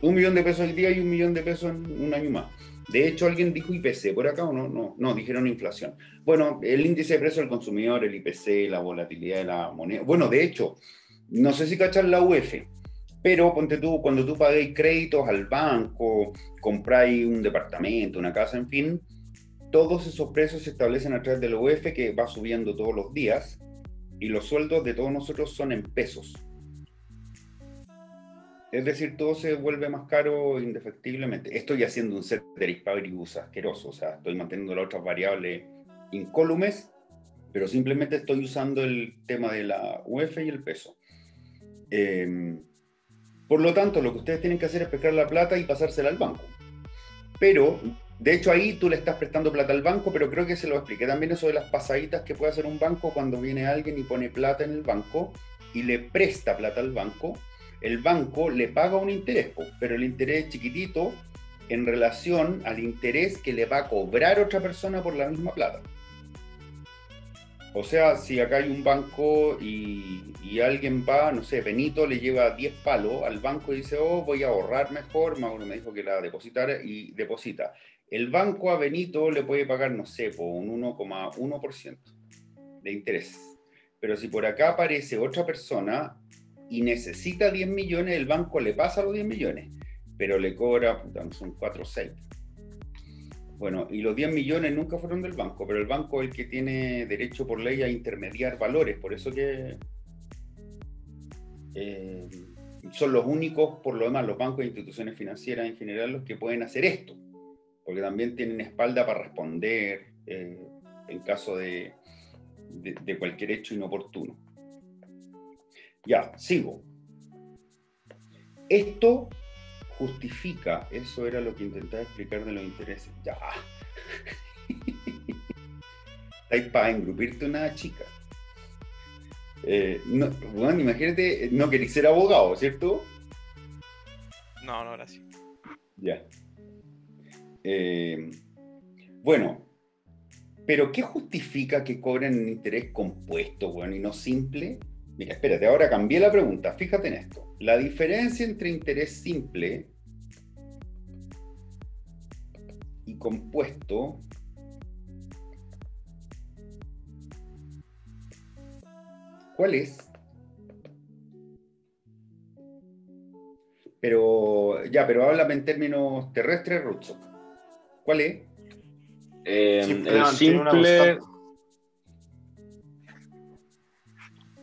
Un millón de pesos al día y un millón de pesos en un año más. De hecho, alguien dijo IPC por acá o no, no, no, dijeron inflación. Bueno, el índice de precio del consumidor, el IPC, la volatilidad de la moneda. Bueno, de hecho, no sé si cachan la UF, pero ponte tú, cuando tú pagáis créditos al banco, compráis un departamento, una casa, en fin, todos esos precios se establecen a través de la UF que va subiendo todos los días y los sueldos de todos nosotros son en pesos. Es decir, todo se vuelve más caro indefectiblemente. Estoy haciendo un ceteris paribus asqueroso, o sea, estoy manteniendo las otras variables incólumes, pero simplemente estoy usando el tema de la UF y el peso. Eh, por lo tanto, lo que ustedes tienen que hacer es pescar la plata y pasársela al banco. Pero, de hecho, ahí tú le estás prestando plata al banco, pero creo que se lo expliqué también eso de las pasaditas que puede hacer un banco cuando viene alguien y pone plata en el banco y le presta plata al banco el banco le paga un interés, pero el interés es chiquitito en relación al interés que le va a cobrar otra persona por la misma plata. O sea, si acá hay un banco y, y alguien va, no sé, Benito le lleva 10 palos al banco y dice, oh, voy a ahorrar mejor, Mauro me dijo que la depositara y deposita. El banco a Benito le puede pagar, no sé, por un 1,1% de interés. Pero si por acá aparece otra persona y necesita 10 millones, el banco le pasa los 10 millones, pero le cobra, son 4 o 6. Bueno, y los 10 millones nunca fueron del banco, pero el banco es el que tiene derecho por ley a intermediar valores, por eso que eh, son los únicos, por lo demás, los bancos e instituciones financieras en general los que pueden hacer esto, porque también tienen espalda para responder eh, en caso de, de, de cualquier hecho inoportuno. Ya, sigo. Esto justifica, eso era lo que intentaba explicar de los intereses. Ya. Estáis para engrupirte una chica. Eh, no, bueno, imagínate, no querés ser abogado, ¿cierto? No, no, gracias. Ya. Eh, bueno, pero ¿qué justifica que cobren un interés compuesto, bueno, y no simple? Mira, espérate, ahora cambié la pregunta. Fíjate en esto. La diferencia entre interés simple y compuesto ¿cuál es? Pero ya, pero háblame en términos terrestres, Rutzo. ¿Cuál es? Eh, Simple el simple.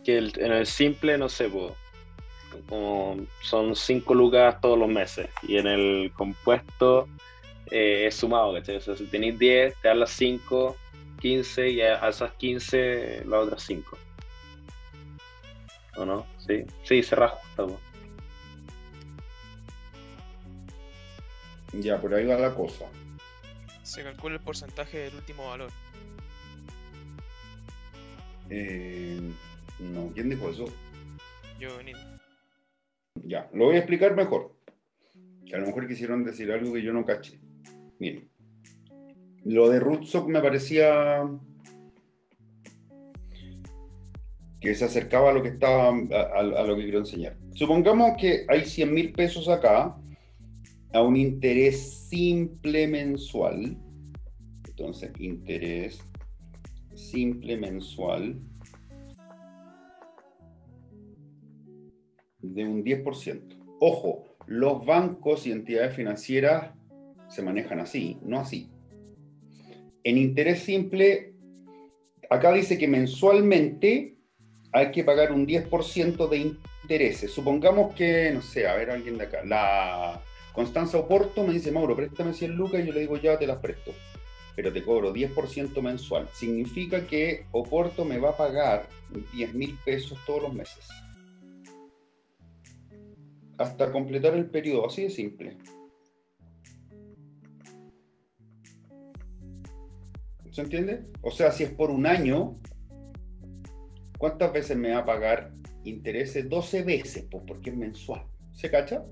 Que el- en el simple, no sé, po, como son 5 lucas todos los meses. Y en el compuesto eh, es sumado, ¿cachai? O sea, si tenéis 10, te dan las 5, 15 y a a esas 15 las otras 5. ¿O no? Sí, sí, se po. Ya, por ahí va la cosa. Se calcula el porcentaje del último valor. Eh, no, ¿quién dijo eso? Yo ni Ya, lo voy a explicar mejor. Que a lo mejor quisieron decir algo que yo no caché. Miren, lo de Rootstock me parecía que se acercaba a lo que estaba a, a- a lo que quiero enseñar. Supongamos que hay 100 mil pesos acá a un interés simple mensual. Entonces, interés simple mensual de un 10%. Ojo, los bancos y entidades financieras se manejan así, no así. En interés simple, acá dice que mensualmente hay que pagar un 10% de intereses. Supongamos que, no sé, a ver, alguien de acá, la Constanza Oporto me dice, Mauro, préstame 100 lucas y yo le digo, ya te las presto. Pero te cobro 10% mensual. Significa que Oporto me va a pagar 10 mil pesos todos los meses hasta completar el periodo, así de simple. ¿Se entiende? O sea, si es por un año, ¿cuántas veces me va a pagar intereses? 12 veces, pues porque es mensual. ¿Se cacha?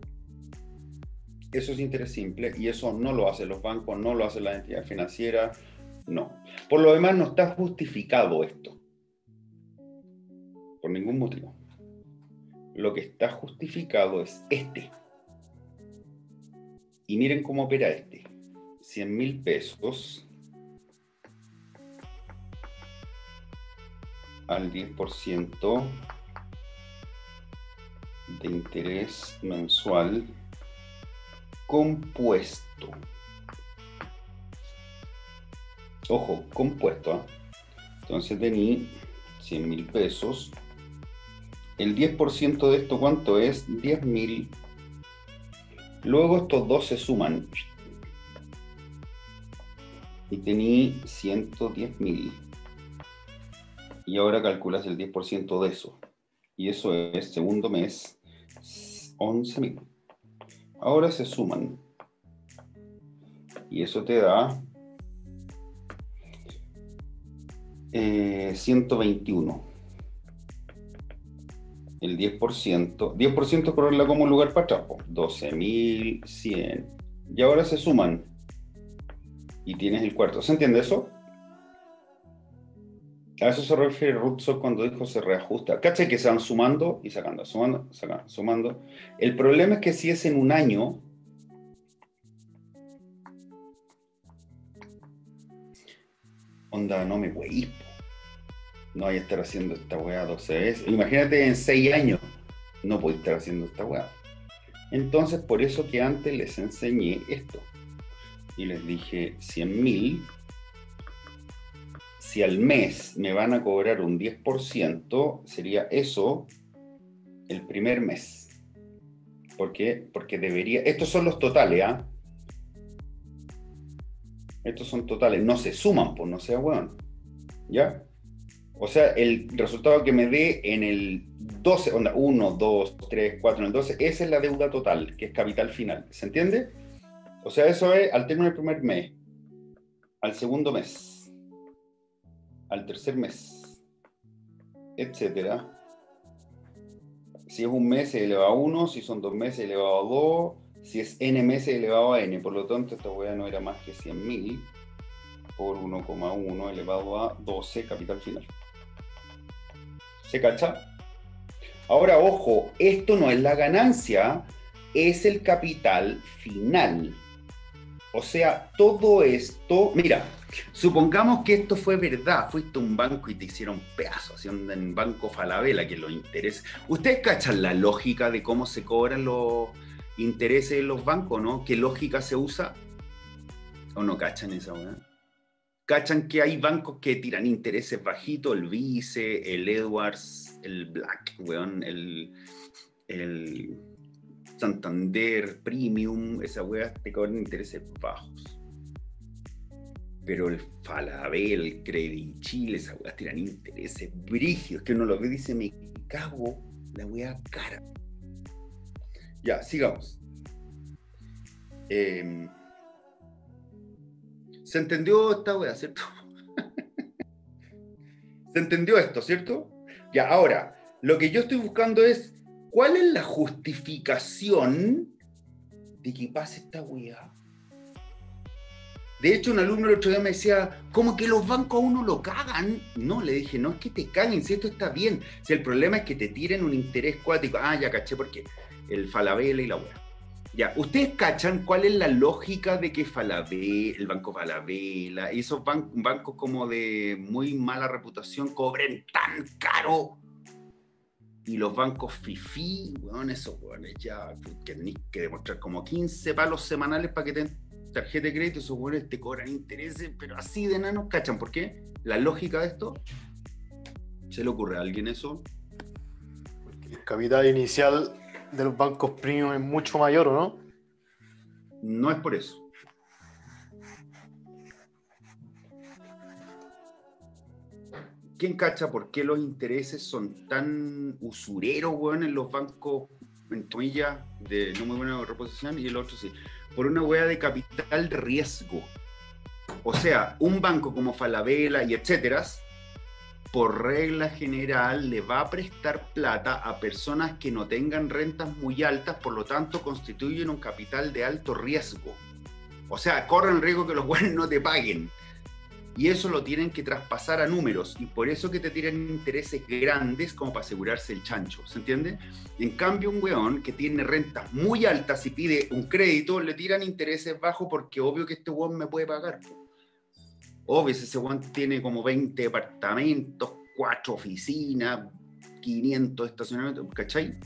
Eso es interés simple y eso no lo hacen los bancos, no lo hacen las entidades financieras, no. Por lo demás, no está justificado esto. Por ningún motivo lo que está justificado es este. Y miren cómo opera este. 100 mil pesos al 10% de interés mensual compuesto. Ojo, compuesto. ¿ah? Entonces tení 100 mil pesos el 10% de esto, ¿cuánto es? 10.000. Luego estos dos se suman. Y tení 110.000. Y ahora calculas el 10% de eso. Y eso es, segundo mes, 11.000. Ahora se suman. Y eso te da eh, 121 el 10%, 10% correrla como un lugar para atrás, po, 12.100. Y ahora se suman. Y tienes el cuarto. ¿Se entiende eso? A eso se refiere Rutzo cuando dijo se reajusta. ¿Caché que se van sumando y sacando, sumando, sacando, sumando? El problema es que si es en un año, onda, no me po no vaya a estar haciendo esta weá 12 veces. Imagínate en 6 años, no podéis estar haciendo esta weá. Entonces, por eso que antes les enseñé esto. Y les dije 100 mil. Si al mes me van a cobrar un 10%, sería eso el primer mes. ¿Por qué? Porque debería. Estos son los totales, ¿ah? Estos son totales. No se suman, pues no sea weón. ¿Ya? O sea, el resultado que me dé en el 12, onda, 1, 2, 3, 4, en el 12, esa es la deuda total, que es capital final. ¿Se entiende? O sea, eso es al término del primer mes, al segundo mes, al tercer mes, etcétera. Si es un mes elevado a 1, si son dos meses elevado a 2, si es n meses elevado a n. Por lo tanto, esta hueá no era más que 100.000 por 1,1 elevado a 12 capital final. ¿Se cacha? Ahora, ojo, esto no es la ganancia, es el capital final. O sea, todo esto, mira, supongamos que esto fue verdad, fuiste a un banco y te hicieron pedazos, en Banco Falabella que los intereses. ¿Ustedes cachan la lógica de cómo se cobran los intereses en los bancos, no? ¿Qué lógica se usa? ¿O no cachan esa, weá? cachan que hay bancos que tiran intereses bajitos, el Vice, el Edwards, el Black, weón, el, el Santander Premium, esa weá te cobran intereses bajos. Pero el Falabella, el Credit Chile, esa weá tiran intereses brígidos, que uno lo ve y dice, me cago la weá cara. Ya, sigamos. Eh, ¿Se entendió esta wea, cierto? ¿Se entendió esto, cierto? Ya, ahora, lo que yo estoy buscando es cuál es la justificación de que pase esta wea. De hecho, un alumno el otro día me decía, ¿cómo que los bancos a uno lo cagan? No, le dije, no es que te caguen, si esto está bien. Si el problema es que te tiren un interés cuático. Ah, ya caché, porque el falabella y la wea. Ya, ¿ustedes cachan cuál es la lógica de que Falabella, el Banco Falabella, esos bancos como de muy mala reputación cobren tan caro? Y los bancos FIFI, weón, esos weones ya que tenéis que demostrar como 15 palos semanales para que te tarjeta de crédito, esos weones te cobran intereses, pero así de enanos, ¿cachan? ¿Por qué? La lógica de esto, ¿se le ocurre a alguien eso? El capital inicial de los bancos premium es mucho mayor, ¿o no? No es por eso. ¿Quién cacha por qué los intereses son tan usureros, weón, en los bancos, en comillas, de no muy buena reposición y el otro sí? Por una weá de capital de riesgo. O sea, un banco como Falabella y etcétera, por regla general le va a prestar plata a personas que no tengan rentas muy altas, por lo tanto constituyen un capital de alto riesgo. O sea, corren el riesgo que los buenos no te paguen. Y eso lo tienen que traspasar a números. Y por eso que te tiran intereses grandes como para asegurarse el chancho. ¿Se entiende? En cambio, un weón que tiene rentas muy altas y pide un crédito, le tiran intereses bajos porque obvio que este weón me puede pagar. Obvio, ese weón tiene como 20 departamentos, 4 oficinas, 500 estacionamientos, ¿cachai?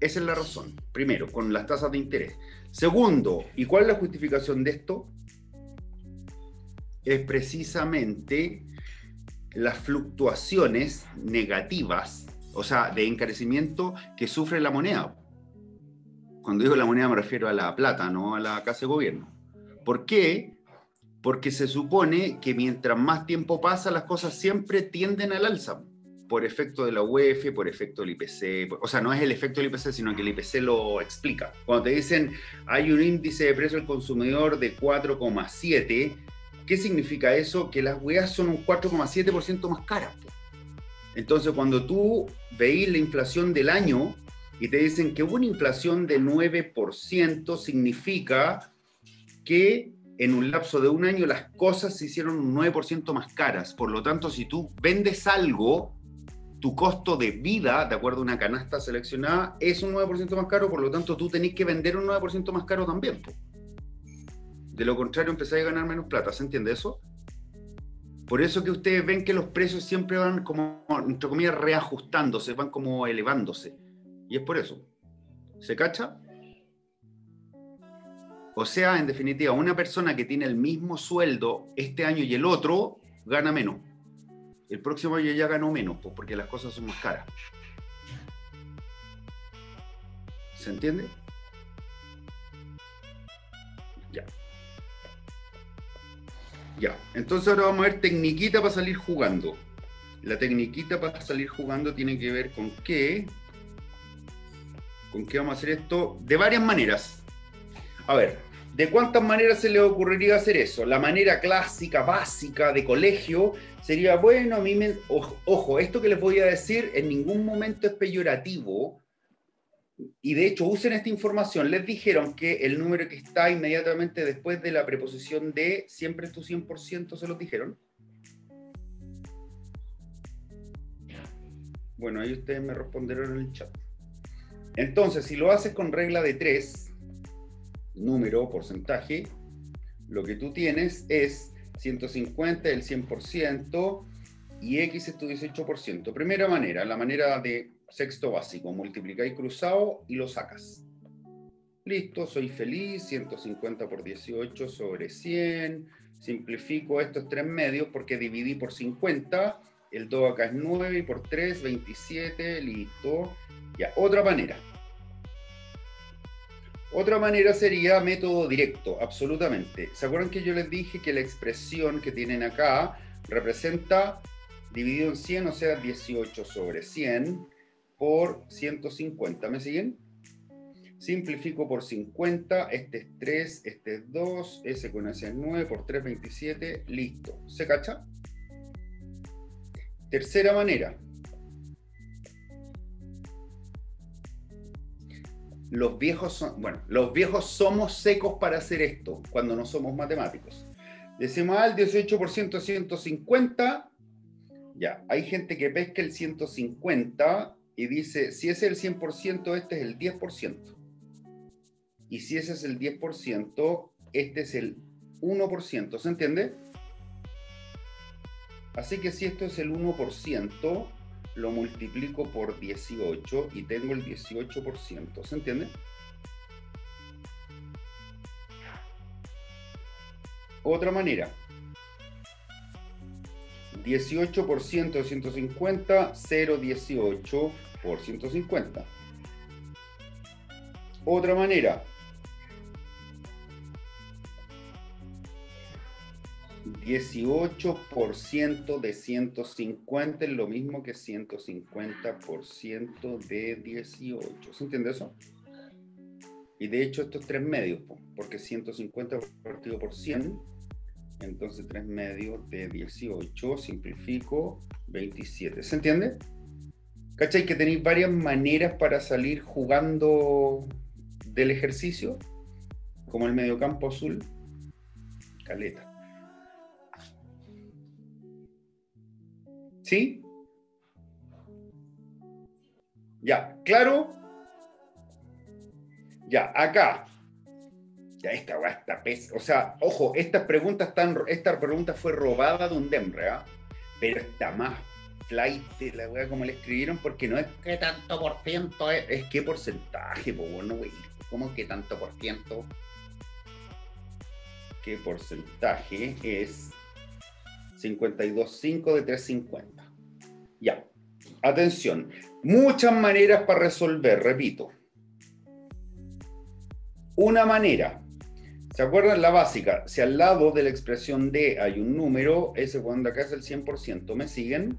Esa es la razón. Primero, con las tasas de interés. Segundo, ¿y cuál es la justificación de esto? Es precisamente las fluctuaciones negativas, o sea, de encarecimiento que sufre la moneda. Cuando digo la moneda me refiero a la plata, no a la casa de gobierno. ¿Por qué? porque se supone que mientras más tiempo pasa, las cosas siempre tienden al alza, por efecto de la UEF, por efecto del IPC, o sea, no es el efecto del IPC, sino que el IPC lo explica. Cuando te dicen hay un índice de precio del consumidor de 4,7, ¿qué significa eso? Que las weas son un 4,7% más caras. Entonces, cuando tú veís la inflación del año y te dicen que hubo una inflación de 9%, significa que en un lapso de un año las cosas se hicieron un 9% más caras. Por lo tanto, si tú vendes algo, tu costo de vida, de acuerdo a una canasta seleccionada, es un 9% más caro, por lo tanto tú tenés que vender un 9% más caro también. De lo contrario, empezáis a ganar menos plata, ¿se entiende eso? Por eso que ustedes ven que los precios siempre van como, entre comillas, reajustándose, van como elevándose. Y es por eso. ¿Se cacha? O sea, en definitiva, una persona que tiene el mismo sueldo este año y el otro gana menos. El próximo año ya ganó menos, pues, porque las cosas son más caras. ¿Se entiende? Ya. Entonces ahora vamos a ver tecniquita para salir jugando. La tecniquita para salir jugando tiene que ver con qué. ¿Con qué vamos a hacer esto? De varias maneras. A ver, ¿de cuántas maneras se le ocurriría hacer eso? La manera clásica, básica, de colegio, sería, bueno, a mí me... Ojo, esto que les voy a decir en ningún momento es peyorativo. Y de hecho, usen esta información. Les dijeron que el número que está inmediatamente después de la preposición de siempre es tu 100%, ¿se los dijeron? Bueno, ahí ustedes me responderán en el chat. Entonces, si lo haces con regla de 3, número, porcentaje, lo que tú tienes es 150, el 100%, y X es tu 18%. Primera manera, la manera de sexto básico, multiplicáis cruzado y lo sacas. Listo, soy feliz, 150 por 18 sobre 100. Simplifico estos tres medios porque dividí por 50. El 2 acá es 9 y por 3, 27. Listo. Ya, otra manera. Otra manera sería método directo, absolutamente. ¿Se acuerdan que yo les dije que la expresión que tienen acá representa dividido en 100, o sea, 18 sobre 100 por 150? ¿Me siguen? Simplifico por 50, este es 3, este es 2, ese con ese es 9, por 3, 27, listo. ¿Se cacha? Tercera manera. Los viejos son, bueno, los viejos somos secos para hacer esto cuando no somos matemáticos. Decimos al 18% 150. Ya, hay gente que pesca el 150 y dice, si ese es el 100%, este es el 10%. Y si ese es el 10%, este es el 1%. ¿Se entiende? Así que si esto es el 1%, lo multiplico por 18 y tengo el 18%. ¿Se entiende? Otra manera. 18% de 150, 0,18 por 150. Otra manera. 18% de 150 es lo mismo que 150% de 18. ¿Se entiende eso? Y de hecho estos tres medios, po, porque 150 partido por 100, entonces 3 medios de 18, simplifico, 27. ¿Se entiende? ¿Cachai? Que tenéis varias maneras para salir jugando del ejercicio, como el mediocampo azul, caleta. ¿Sí? Ya, ¿claro? Ya, acá. Ya, esta weá está pes... O sea, ojo, estas preguntas están... Esta pregunta fue robada de un Demre, ¿ah? Pero está más flight la weá como le escribieron, porque no es que tanto por ciento es, es qué porcentaje, pues bueno, güey. ¿Cómo que tanto por ciento? ¿Qué porcentaje es 52.5 de 350? Ya. Atención. Muchas maneras para resolver, repito. Una manera. ¿Se acuerdan la básica? Si al lado de la expresión D hay un número, ese cuando acá es el 100%. ¿Me siguen?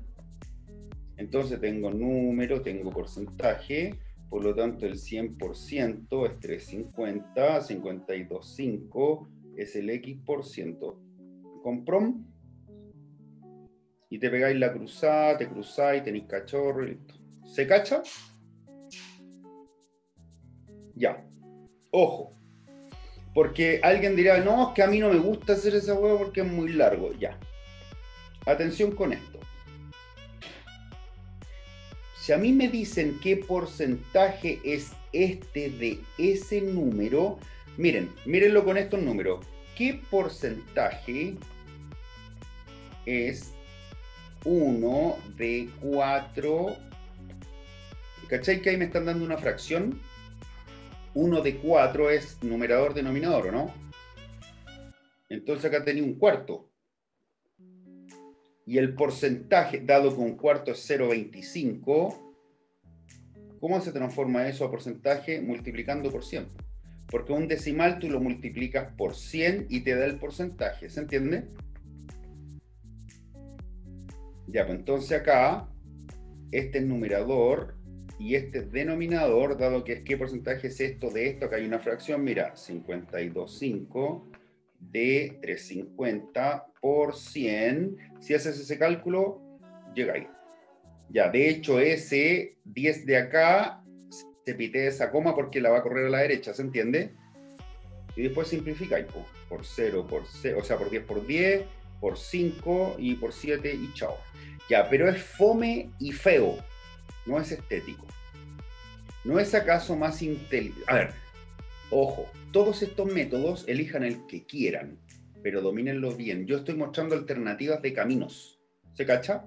Entonces tengo número, tengo porcentaje, por lo tanto el 100% es 350, 52.5 es el X%. ¿Con prom? Y te pegáis la cruzada, te cruzáis, tenéis cachorro y listo. ¿Se cacha? Ya. Ojo. Porque alguien dirá, no, es que a mí no me gusta hacer esa hueá porque es muy largo. Ya. Atención con esto. Si a mí me dicen qué porcentaje es este de ese número, miren, mírenlo con estos números. ¿Qué porcentaje es 1 de 4? ¿Cachai que ahí me están dando una fracción? 1 de 4 es numerador denominador, ¿o no? Entonces acá tenía un cuarto. Y el porcentaje, dado un cuarto es 0,25, ¿cómo se transforma eso a porcentaje? Multiplicando por 100. Porque un decimal tú lo multiplicas por 100 y te da el porcentaje, ¿se entiende? Ya, pues entonces acá, este es numerador y este es denominador, dado que es qué porcentaje es esto de esto. Acá hay una fracción, mira, 52,5 de 350 por 100. Si haces ese cálculo, llega ahí. Ya, de hecho, ese 10 de acá se pite esa coma porque la va a correr a la derecha, ¿se entiende? Y después simplifica y po, por 0, por 0, o sea, por 10 por 10, por 5 y por 7 y chao. Ya, pero es fome y feo, no es estético. ¿No es acaso más inteligente? A ver, ojo, todos estos métodos elijan el que quieran, pero domínenlo bien. Yo estoy mostrando alternativas de caminos. ¿Se cacha?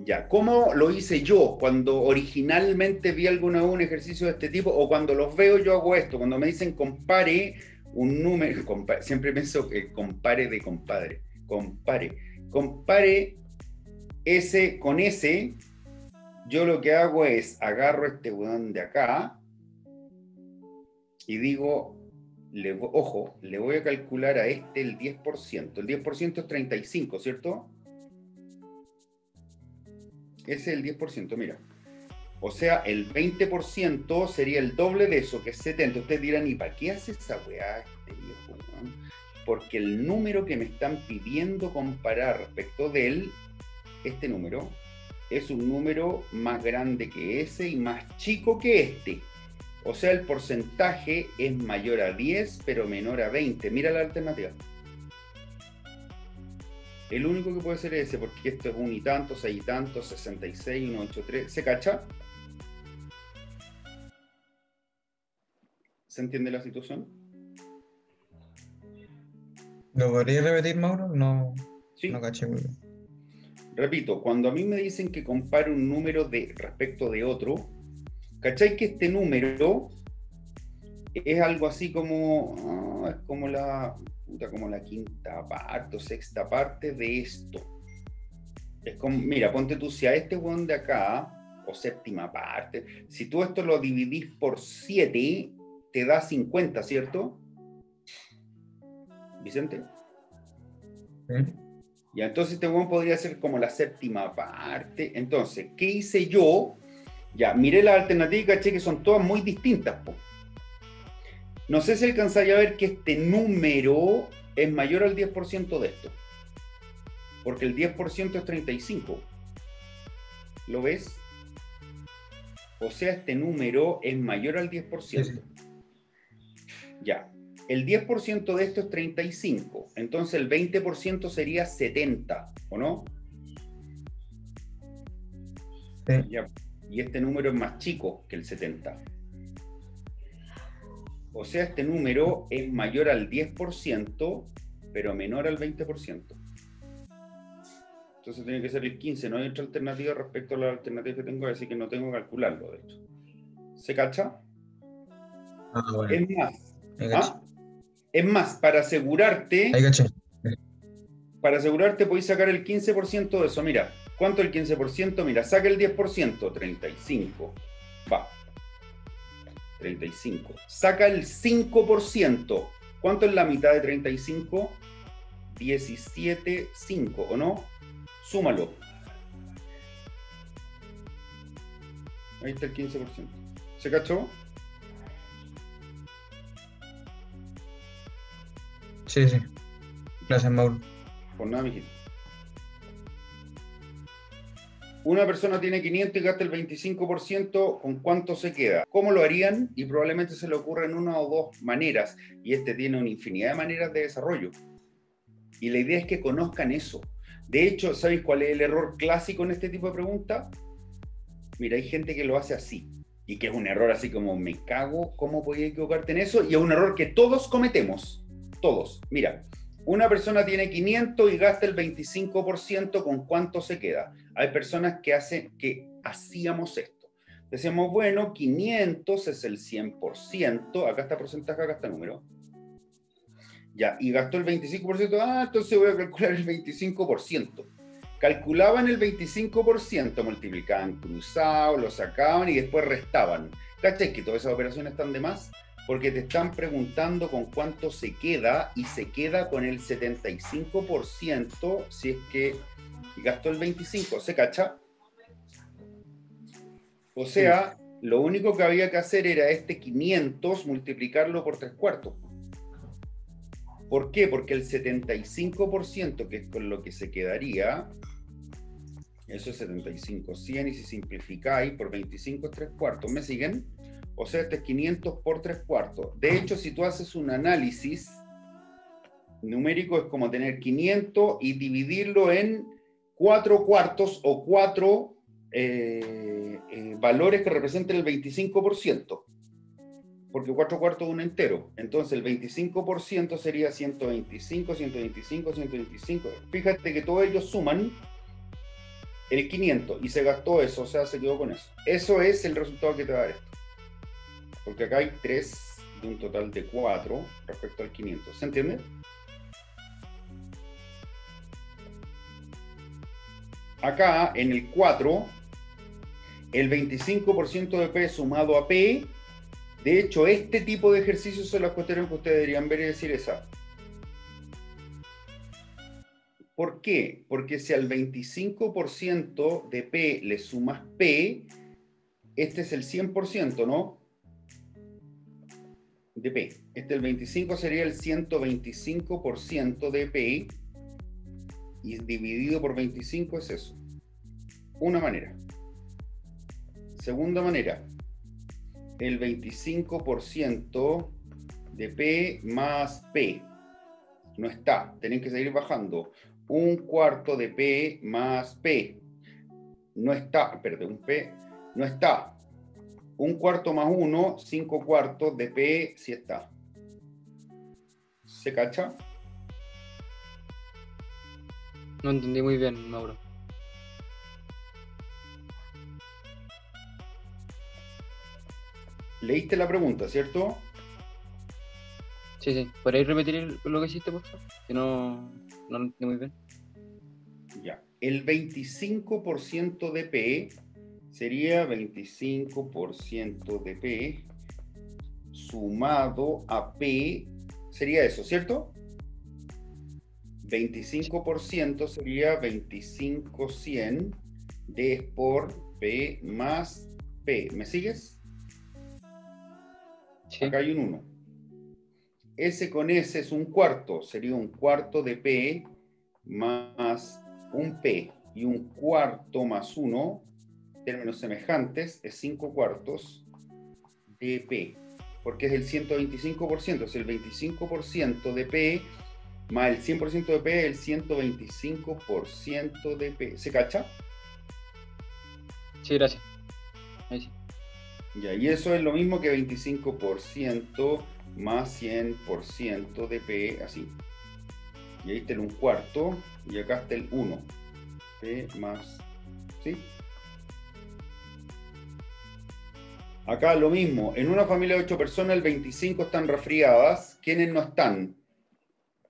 Ya, ¿cómo lo hice yo cuando originalmente vi alguna un ejercicio de este tipo o cuando los veo yo hago esto? Cuando me dicen compare un número, siempre pienso que compare de compadre, compare, compare ese con ese, yo lo que hago es agarro este weón de acá y digo, ojo, le voy a calcular a este el 10%. El 10% es 35, ¿cierto? Ese es el 10%, mira. O sea, el 20% sería el doble de eso, que es 70. Ustedes dirán, ¿y para qué hace esa weá este viejo? weón?". Porque el número que me están pidiendo comparar respecto de él, este número, es un número más grande que ese y más chico que este. O sea, el porcentaje es mayor a 10, pero menor a 20. Mira la alternativa. El único que puede ser ese, porque esto es un y tanto, seis y tanto, 66, 183. ¿Se cacha? ¿Se entiende la situación? ¿Lo podría repetir, Mauro? No, Sí. no caché muy bien. Repito, cuando a mí me dicen que compare un número de respecto de otro, ¿cachai que este número es algo así como, ah, es como la, puta, como la quinta parte o sexta parte de esto? Es como, mira, ponte tú, si a este weón de acá, o séptima parte, si tú esto lo dividís por 7, te da 50, ¿cierto? Vicente. ¿Sí? Ya, entonces este weón podría ser como la séptima parte. Entonces, ¿qué hice yo? Ya, miré las alternativas caché que son todas muy distintas. po. No sé si alcanzaría a ver que este número es mayor al 10% de esto. Porque el 10% es 35. ¿Lo ves? O sea, este número es mayor al 10%. Sí, sí. Ya. El 10% de esto es 35. Entonces el 20% sería 70, ¿o no? Sí. Ya. Y este número es más chico que el 70. O sea, este número es mayor al 10%, pero menor al 20%. Entonces tiene que ser el 15. No hay otra alternativa respecto a la alternativa que tengo, así que no tengo que calcularlo, de hecho. ¿Se cacha? Ah, bueno. Es más. ¿ah? es más, para asegurarte, para asegurarte podéis sacar el 15% de eso. Mira, ¿cuánto el 15%? Mira, saca el 10%, 35. Va. 35. Saca el 5%. ¿Cuánto es la mitad de 35? 17,5, ¿o no? Súmalo. Ahí está el 15%. ¿Se cachó? Sí, sí. Gracias, Mauro. Por nada, mijito. Una persona tiene 500 y gasta el 25%, ¿con cuánto se queda? ¿Cómo lo harían? Y probablemente se le ocurren una o dos maneras. Y este tiene una infinidad de maneras de desarrollo. Y la idea es que conozcan eso. De hecho, ¿sabéis cuál es el error clásico en este tipo de preguntas? Mira, hay gente que lo hace así. Y que es un error así como, me cago, ¿cómo podía equivocarte en eso? Y es un error que todos cometemos. Todos. Mira, una persona tiene 500 y gasta el 25%, ¿con cuánto se queda? Hay personas que hacen que hacíamos esto. Decíamos, bueno, 500 es el 100%, acá está porcentaje, acá está número. Ya, y gastó el 25%, ah, entonces voy a calcular el 25%. Calculaban el 25%, multiplicaban cruzado, lo sacaban y después restaban. ¿Cachai que todas esas operaciones están de más? Porque te están preguntando con cuánto se queda y se queda con el 75% si es que gastó el 25, ¿se cacha? O sea, lo único que había que hacer era este 500 multiplicarlo por 3 cuartos. ¿Por qué? Porque el 75%, que es con lo que se quedaría, eso es 75, 100, y si simplificáis por 25 es 3 cuartos, ¿me siguen? O sea, este es 500 por 3 cuartos. De hecho, si tú haces un análisis numérico, es como tener 500 y dividirlo en 4 cuartos o 4 valores que representen el 25%. Porque 4 cuartos es un entero. Entonces el 25% sería 125, 125, 125. Fíjate que todos ellos suman el 500 y se gastó eso, o sea, se quedó con eso. Eso es el resultado que te va a dar esto. Porque acá hay 3 de un total de 4 respecto al 500. ¿Se entiende? Acá en el 4, el 25% de P sumado a P, de hecho, este tipo de ejercicios son las cuestiones que ustedes deberían ver y decir esa. ¿Por qué? Porque si al 25% de P le sumas P, este es el 100%, ¿no? De P. Este el 25 sería el 125% de P y dividido por 25 es eso. Una manera. Segunda manera, el 25% de P más P. No está, tienen que seguir bajando. Un cuarto de P más P. No está, perdón, P, no está. Un cuarto más uno, cinco cuartos de P sí está. ¿Se cacha? No entendí muy bien, Mauro. Leíste la pregunta, ¿cierto? Sí, sí. ¿Podréis repetir lo que hiciste, por favor? Que no, no lo entendí muy bien. Ya. El 25% de P sería 25% de P sumado a P, sería eso, ¿cierto? 25% sería 2500 D por P más P. ¿Me sigues? Sí. Acá hay un 1. S con S es un cuarto, sería un cuarto de P más un P y un cuarto más 1, términos semejantes, es 5 cuartos de P, porque es el 125%, es el 25% de P más el 100% de P, el 125% de P. ¿Se cacha? Sí, gracias. Ahí sí. Ya, y eso es lo mismo que 25% más 100% de P, así. Y ahí está el un cuarto, y acá está el 1. P más, ¿sí? Acá lo mismo, en una familia de 8 personas, el 25 están resfriadas. ¿Quiénes no están?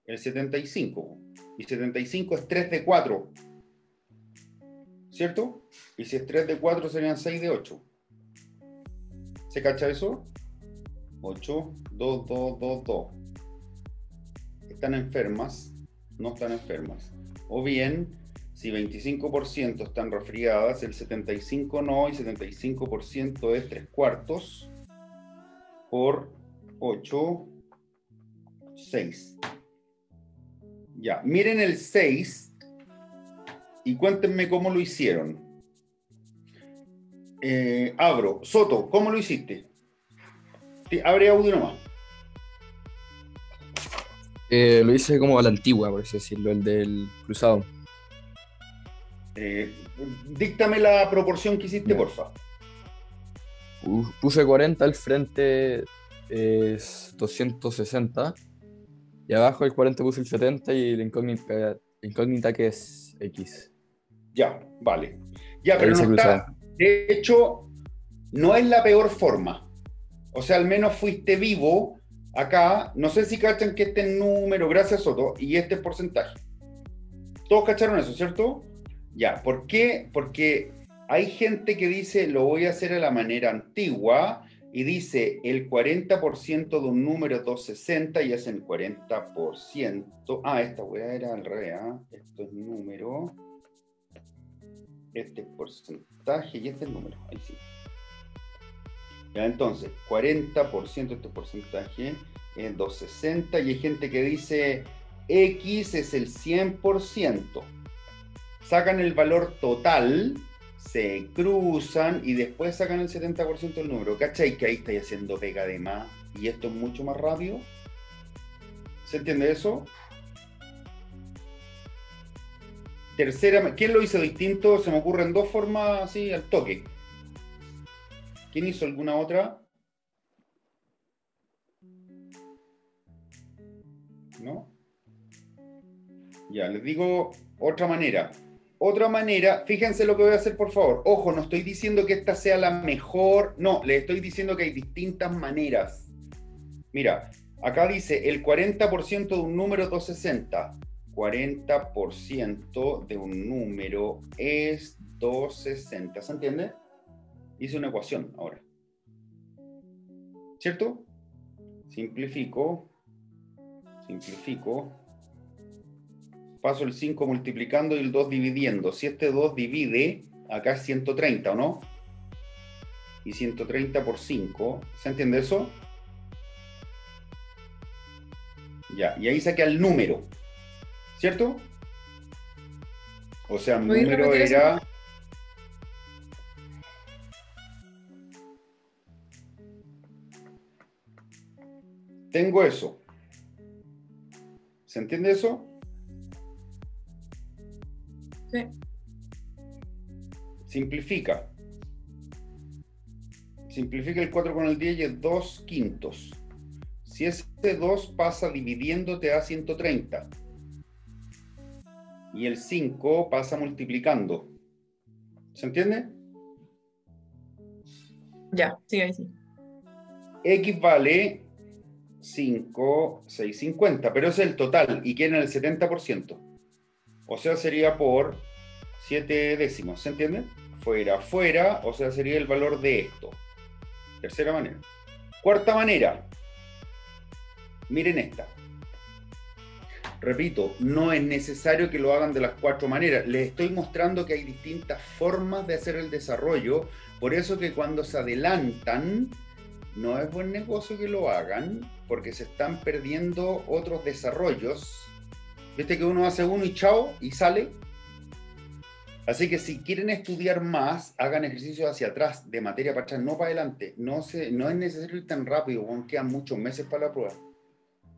El 75. Y 75 es 3 de 4. ¿Cierto? Y si es 3 de 4 serían 6 de 8. ¿Se cacha eso? 8, 2, 2, 2, 2. Están enfermas, no están enfermas. O bien, si 25% están resfriadas, el 75% no, y 75% es 3 cuartos por 8, 6. Ya, miren el 6 y cuéntenme cómo lo hicieron. Eh, abro. Soto, ¿cómo lo hiciste? Sí, abre audio nomás. Eh, lo hice como a la antigua, por así decirlo, el del cruzado. Eh, díctame la proporción que hiciste, Ya. porfa. Pu- Puse 40 al frente, es 260. Y abajo el 40 puse el 70 y la incógnita, incógnita que es X. Ya, vale. Ya, pero no está. De hecho, no es la peor forma. O sea, al menos fuiste vivo acá. No sé si cachan que este es número, gracias Soto, y este es porcentaje. Todos cacharon eso, ¿cierto? Ya, ¿por qué? Porque hay gente que dice, lo voy a hacer a la manera antigua, y dice el 40% de un número 260 y hacen 40%. Ah, esta weá era al revés, ¿ah? Esto es número este es porcentaje y este es número. Ahí sí. Ya, entonces, 40% este porcentaje es 260 y hay gente que dice X es el 100%. Sacan el valor total, se cruzan y después sacan el 70% del número. ¿Cachai? Que ahí estáis haciendo pega de más y esto es mucho más rápido. ¿Se entiende eso? Tercera, ¿quién lo hizo distinto? Se me ocurren dos formas así al toque. ¿Quién hizo alguna otra? ¿No? Ya, les digo otra manera. Otra manera, fíjense lo que voy a hacer, por favor. Ojo, no estoy diciendo que esta sea la mejor, no, les estoy diciendo que hay distintas maneras. Mira, acá dice el 40% de un número 260. 40% de un número es 260. ¿Se entiende? Hice una ecuación ahora. ¿Cierto? Simplifico. Simplifico. Paso el 5 multiplicando y el 2 dividiendo. Si este 2 divide, acá es 130, ¿o no? Y 130 por 5. ¿Se entiende eso? Ya, y ahí saqué el número. ¿Cierto? O sea, mi ¿Podéis número repetir eso? era... Tengo eso. ¿Se entiende eso? Sí. Simplifica. Simplifica el 4 con el 10 y es 2 quintos. Si ese 2 pasa dividiendo, te da 130. Y el 5 pasa multiplicando. ¿Se entiende? Ya, sí, ahí sí. X vale 5, 6, 50, pero es el total y quieren el 70%. O sea, sería por 7 décimos, ¿se entiende? Fuera, fuera, o sea, sería el valor de esto. Tercera manera. Cuarta manera. Miren esta. Repito, no es necesario que lo hagan de las cuatro maneras. Les estoy mostrando que hay distintas formas de hacer el desarrollo. Por eso que cuando se adelantan, no es buen negocio que lo hagan, porque se están perdiendo otros desarrollos. Viste que uno hace uno y chao, y sale. Así que si quieren estudiar más, hagan ejercicios hacia atrás, de materia para atrás, no para adelante. No, se, no es necesario ir tan rápido, quedan muchos meses para la prueba.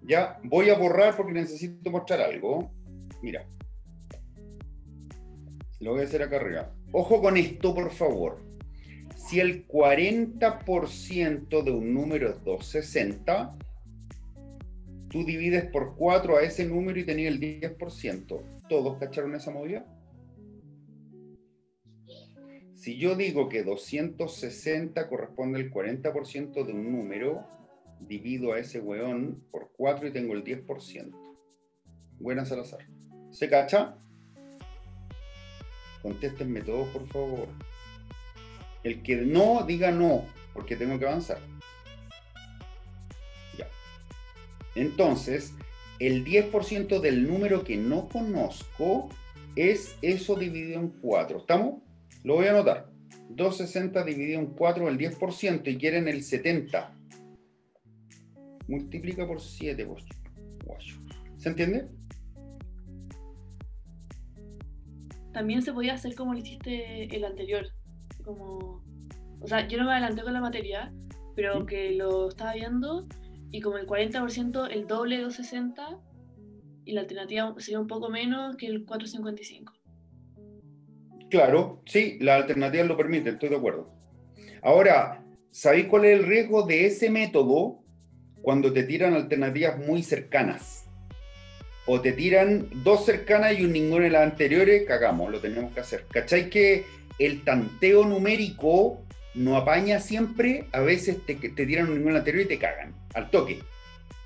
Ya, voy a borrar porque necesito mostrar algo. Mira. Lo voy a hacer acá arriba. Ojo con esto, por favor. Si el 40% de un número es 260, tú divides por 4 a ese número y tenías el 10%. ¿Todos cacharon esa movida? Si yo digo que 260 corresponde al 40% de un número, divido a ese weón por 4 y tengo el 10%. Buena Salazar. ¿Se cacha? Contéstenme todos, por favor. El que no, diga no, porque tengo que avanzar. Entonces, el 10% del número que no conozco es eso dividido en 4. ¿Estamos? Lo voy a anotar. 260 dividido en 4, el 10%, y quieren el 70. Multiplica por 7, pues. Guacho. ¿Se entiende? También se podía hacer como lo hiciste el anterior. Como, o sea, yo no me adelanté con la materia, pero ¿Mm? que lo estaba viendo y como el 40% el doble de 260 y la alternativa sería un poco menos que el 455. Claro, sí, la alternativa lo permite, estoy de acuerdo. Ahora, ¿sabéis cuál es el riesgo de ese método cuando te tiran alternativas muy cercanas? O te tiran dos cercanas y un ninguno de las anteriores, cagamos, lo tenemos que hacer. ¿Cachai que el tanteo numérico no apaña siempre? A veces te, te tiran un las anteriores y te cagan, al toque.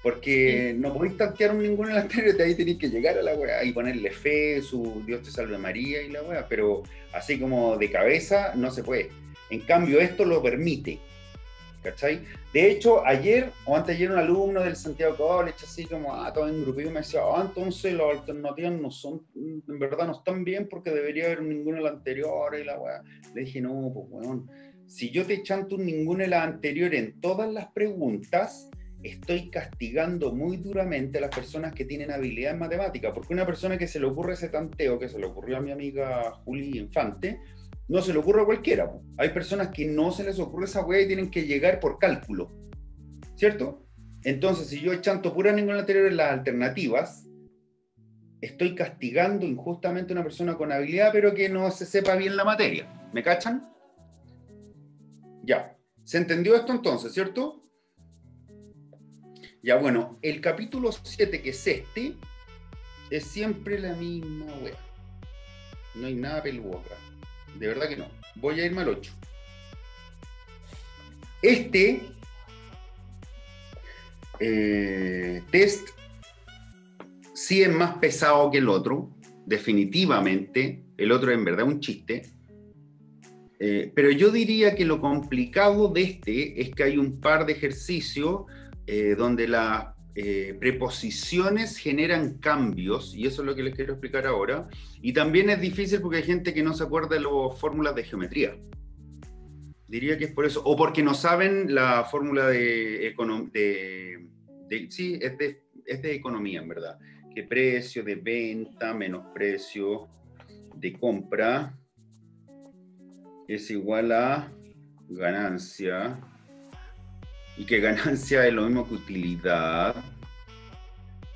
Porque no podéis tantear un las anteriores, de ahí tenéis que llegar a la weá y ponerle fe, su Dios te salve María y la weá. Pero así como de cabeza no se puede. En cambio, esto lo permite. ¿cachai? De hecho, ayer o anteayer un alumno del Santiago College, así como, ah, todo en grupo, y me decía, ah, entonces las alternativas no son, en verdad no están bien porque debería haber ninguna de las anteriores y la weá. Le dije, no, pues weón, si yo te chanto un ninguna de las anteriores en todas las preguntas, estoy castigando muy duramente a las personas que tienen habilidad en matemática, porque una persona que se le ocurre ese tanteo, que se le ocurrió a mi amiga Juli Infante, no se le ocurre a cualquiera. Hay personas que no se les ocurre esa weá y tienen que llegar por cálculo, ¿cierto? Entonces, si yo chanto pura ninguna anterior en las alternativas, estoy castigando injustamente a una persona con habilidad, pero que no se sepa bien la materia. ¿Me cachan? Ya. ¿Se entendió esto entonces, cierto? Ya, bueno, el capítulo 7, que es este, es siempre la misma wea. No hay nada peludo. De verdad que no. Voy a irme al 8. Este eh, test sí es más pesado que el otro, definitivamente. El otro es en verdad un chiste. Eh, pero yo diría que lo complicado de este es que hay un par de ejercicios eh, donde las eh, preposiciones generan cambios, y eso es lo que les quiero explicar ahora. Y también es difícil porque hay gente que no se acuerda de las fórmulas de geometría. Diría que es por eso. O porque no saben la fórmula de, de- Sí, es de, es de economía, en verdad. Que precio de venta menos precio de compra es igual a ganancia. Y que ganancia es lo mismo que utilidad.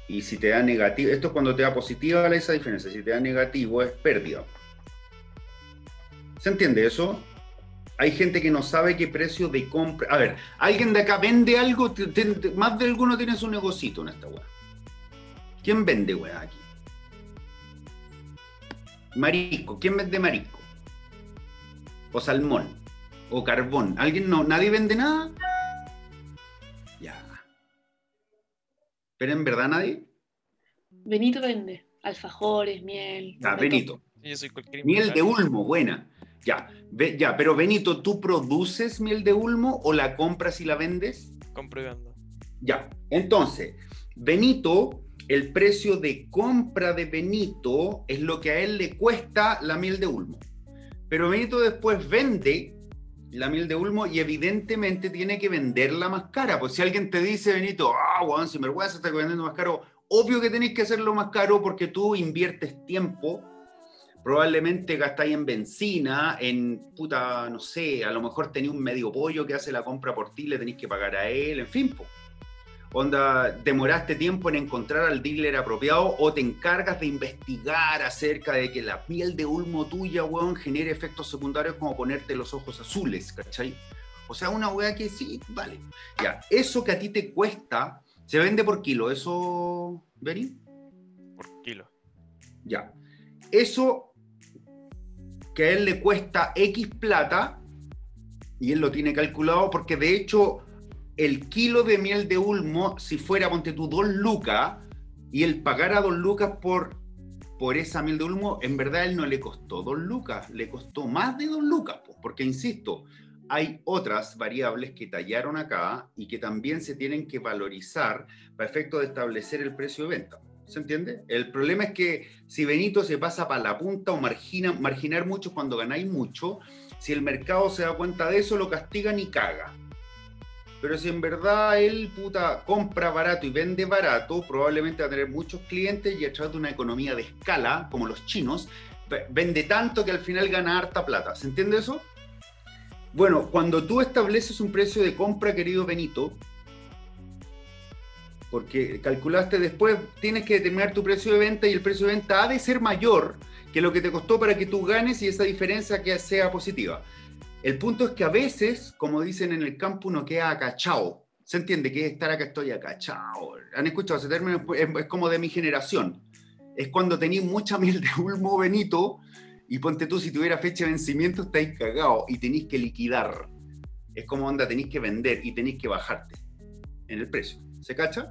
Y si te da negativo, esto es cuando te da positiva esa diferencia. Si te da negativo es pérdida. ¿Se entiende eso? Hay gente que no sabe qué precio de compra. A ver, ¿alguien de acá vende algo? Más de alguno tiene su negocito en esta weá. ¿Quién vende weá aquí? Marisco. ¿Quién vende marisco? O salmón. O carbón. ¿Alguien no? ¿Nadie vende nada? Ya. ¿Pero en verdad nadie? Benito vende alfajores, miel. Ah, Benito. Yo soy Miel de. Ulmo, buena. Ya, ya, pero Benito, ¿tú produces miel de Ulmo o la compras y la vendes? Compro y vendo. Ya, entonces, Benito, el precio de compra de Benito es lo que a él le cuesta la miel de Ulmo. Pero Benito después vende la miel de Ulmo y evidentemente tiene que venderla más cara. Pues si alguien te dice, Benito, ah, weón, sin vergüenza, está vendiendo más caro, obvio que tenéis que hacerlo más caro porque tú inviertes tiempo, probablemente gastáis en benzina, en puta, no sé, a lo mejor tenéis un medio pollo que hace la compra por ti, le tenéis que pagar a él, en fin, po. Onda, demoraste tiempo en encontrar al dealer apropiado o te encargas de investigar acerca de que la piel de ulmo tuya, weón, genere efectos secundarios como ponerte los ojos azules, ¿cachai? O sea, una weá que sí, vale. Ya, eso que a ti te cuesta, se vende por kilo, ¿eso, Beni? Por kilo. Ya. Eso que a él le cuesta X plata, y él lo tiene calculado, porque de hecho el kilo de miel de ulmo, si fuera, ponte tú, dos lucas, y él pagara dos lucas por, por esa miel de ulmo, en verdad a él no le costó dos lucas, le costó más de dos lucas, po, porque insisto, hay otras variables que tallaron acá y que también se tienen que valorizar para efecto de establecer el precio de venta. ¿Se entiende? El problema es que si Benito se pasa para la punta o margina, marginar mucho cuando ganáis mucho, si el mercado se da cuenta de eso, lo castigan y caga. Pero si en verdad él, puta, compra barato y vende barato, probablemente va a tener muchos clientes y a través de una economía de escala, como los chinos, ve- vende tanto que al final gana harta plata. ¿Se entiende eso? Bueno, cuando tú estableces un precio de compra, querido Benito, porque calculaste después, tienes que determinar tu precio de venta y el precio de venta ha de ser mayor que lo que te costó para que tú ganes y esa diferencia que sea positiva. El punto es que a veces, como dicen en el campo, uno queda acachado. ¿Se entiende? Que es estar acá, estoy acachado. ¿Han escuchado ese término? Es, es como de mi generación. Es cuando tenéis mucha miel de ulmo benito y ponte tú, si tuviera fecha de vencimiento, estáis cagados y tenéis que liquidar. Es como onda, tenéis que vender y tenéis que bajarte en el precio. ¿Se cacha?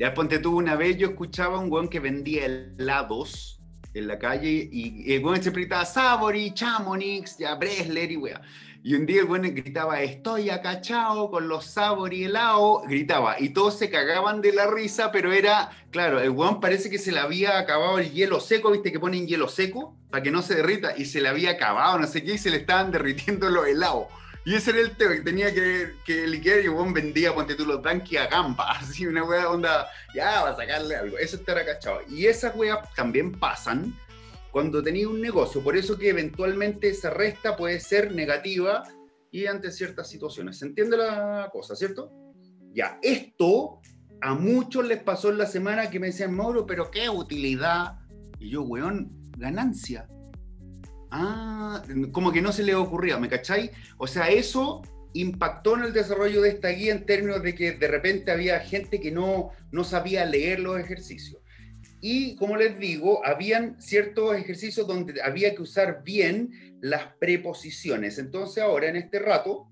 Ya ponte tú, una vez yo escuchaba a un weón que vendía helados en la calle y el weón siempre gritaba Sabori, Chamonix, ya Bresler y weá. Y un día el weón gritaba, estoy acachado con los Sabori helado, gritaba, y todos se cagaban de la risa, pero era, claro, el weón parece que se le había acabado el hielo seco, viste que ponen hielo seco para que no se derrita, y se le había acabado, no sé qué, y se le estaban derritiendo los helados. Y ese era el tema que tenía que, que liquidar y weón vendía, ponte tú los tanques a gamba, así una weá onda, ya, va a sacarle algo, eso estar acachado. Y esas weas también pasan cuando tenéis un negocio, por eso que eventualmente esa resta puede ser negativa y ante ciertas situaciones. ¿Se entiende la cosa, cierto? Ya, esto a muchos les pasó en la semana que me decían, Mauro, pero qué utilidad. Y yo, weón, ganancia. Ah, como que no se le ocurría, ¿me cacháis? O sea, eso impactó en el desarrollo de esta guía en términos de que de repente había gente que no, no sabía leer los ejercicios. Y como les digo, habían ciertos ejercicios donde había que usar bien las preposiciones. Entonces ahora en este rato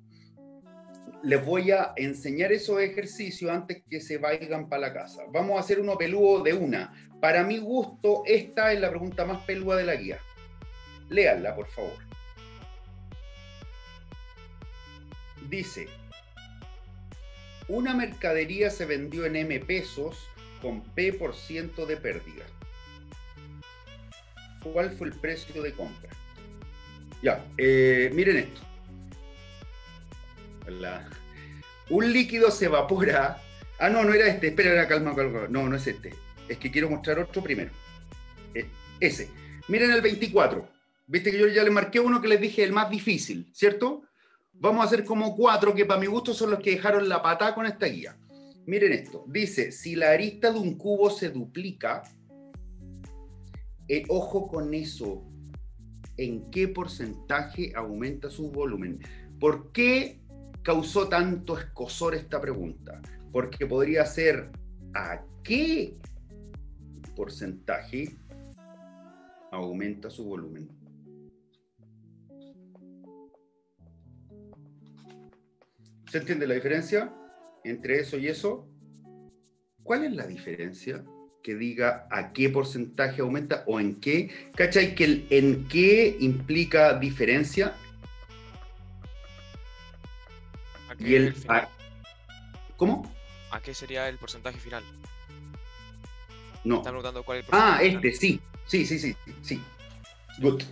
les voy a enseñar esos ejercicios antes que se vayan para la casa. Vamos a hacer uno peludo de una. Para mi gusto, esta es la pregunta más peluda de la guía. Léanla, por favor. Dice, una mercadería se vendió en M pesos con P por ciento de pérdida. ¿Cuál fue el precio de compra? Ya, eh, miren esto. Un líquido se evapora. Ah, no, no era este. Espera, calma, calma. No, no es este. Es que quiero mostrar otro primero. Ese. Miren el 24. Viste que yo ya le marqué uno que les dije el más difícil, ¿cierto? Vamos a hacer como cuatro que para mi gusto son los que dejaron la patada con esta guía. Miren esto. Dice, si la arista de un cubo se duplica, eh, ojo con eso. ¿En qué porcentaje aumenta su volumen? ¿Por qué causó tanto escosor esta pregunta? Porque podría ser ¿a qué porcentaje aumenta su volumen? ¿Se entiende la diferencia entre eso y eso? ¿Cuál es la diferencia? Que diga a qué porcentaje aumenta o en qué. ¿Cachai? Que el en qué implica diferencia ¿A qué, y el el final? a- ¿Cómo? ¿A qué sería el porcentaje final? No. Está preguntando cuál es el Ah, final. este, sí. Sí, sí, sí, sí. Good.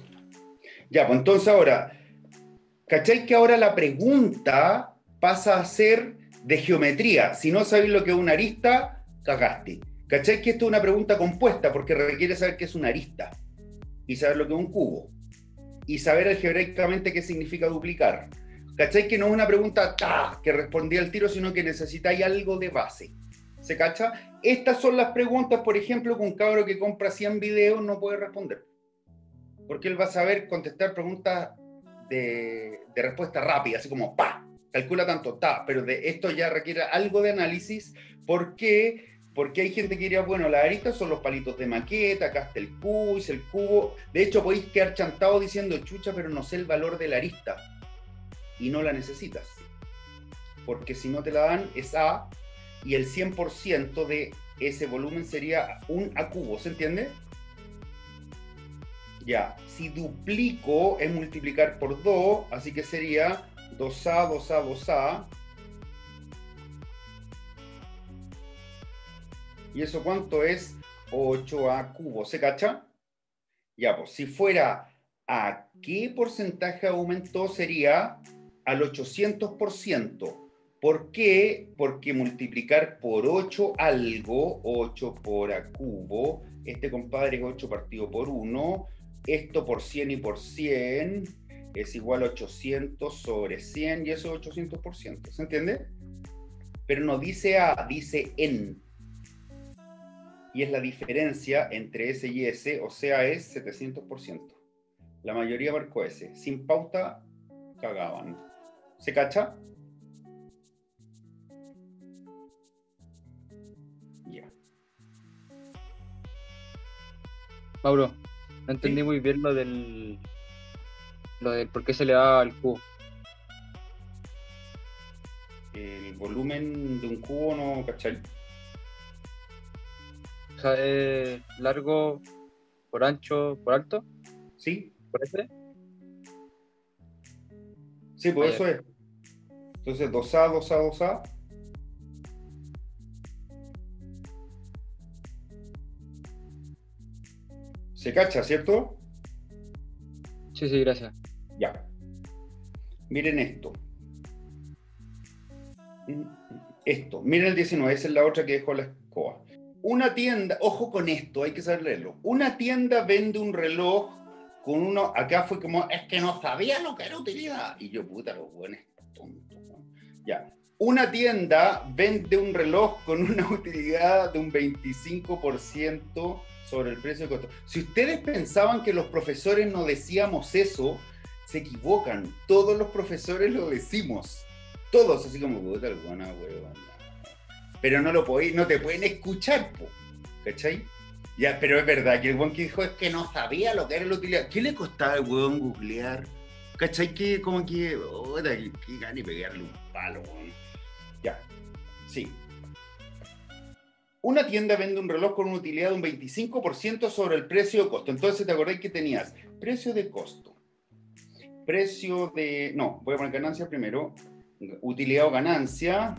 Ya, pues entonces ahora, ¿cachai que ahora la pregunta pasa a ser de geometría? Si no sabéis lo que es una arista, cagaste. ¿Cachai que esto es una pregunta compuesta? Porque requiere saber qué es una arista y saber lo que es un cubo y saber algebraicamente qué significa duplicar. ¿Cachai que no es una pregunta ¡ta! que respondía al tiro, sino que necesitáis algo de base? ¿Se cacha? Estas son las preguntas, por ejemplo, que un cabro que compra 100 videos no puede responder. Porque él va a saber contestar preguntas de, de respuesta rápida, así como ¡pa! Calcula tanto, ta, pero de esto ya requiere algo de análisis. ¿Por qué? Porque hay gente que diría, bueno, las aristas son los palitos de maqueta, acá está el hice el cubo. De hecho, podéis quedar chantados diciendo, chucha, pero no sé el valor de la arista. Y no la necesitas. Porque si no te la dan, es A, y el 100% de ese volumen sería un A cubo, ¿se entiende? Ya, si duplico es multiplicar por 2, así que sería 2A, 2A, 2A. ¿Y eso cuánto es? 8A cubo, ¿se cacha? Ya, pues si fuera a qué porcentaje aumentó sería al 800%. ¿Por qué? Porque multiplicar por 8 algo, 8 por a cubo, este compadre es 8 partido por 1, esto por 100 y por 100 es igual a 800 sobre 100 y eso es 800%, ¿se entiende? Pero no dice A, dice en. Y es la diferencia entre S y S, o sea, es 700%. La mayoría marcó S. Sin pauta, cagaban. ¿Se cacha? Ya. Mauro, no entendí muy bien lo del. Lo del por qué se le da al cubo. El volumen de un cubo, ¿no? ¿Cachai? O sea, es largo por ancho, por alto, ¿Sí? por ese. Sí, pues eso es. Entonces, 2A, 2A, 2A. Se cacha, ¿cierto? Sí, sí, gracias. Ya. Miren esto. Esto. Miren el 19, esa es la otra que dejó la escoba. Una tienda, ojo con esto, hay que saber leerlo. Una tienda vende un reloj con uno, acá fue como, es que no sabía lo que era utilidad. Y yo, puta, los buenos tontos. ¿no? Ya. Una tienda vende un reloj con una utilidad de un 25% sobre el precio de costo. Si ustedes pensaban que los profesores no decíamos eso, se equivocan. Todos los profesores lo decimos. Todos, así como, puta, el buena huevona. Pero no lo podéis, no te pueden escuchar, po. ¿Cachai? Ya, pero es verdad que el buen que dijo es que no sabía lo que era la utilidad. ¿Qué le costaba al huevón googlear? ¿Cachai? Que como que, puta, que, que gana y pegarle un palo, weón. Ya, sí. Una tienda vende un reloj con una utilidad de un 25% sobre el precio de costo. Entonces, ¿te acordás que tenías precio de costo? Precio de... No, voy a poner ganancia primero. Utilidad o ganancia.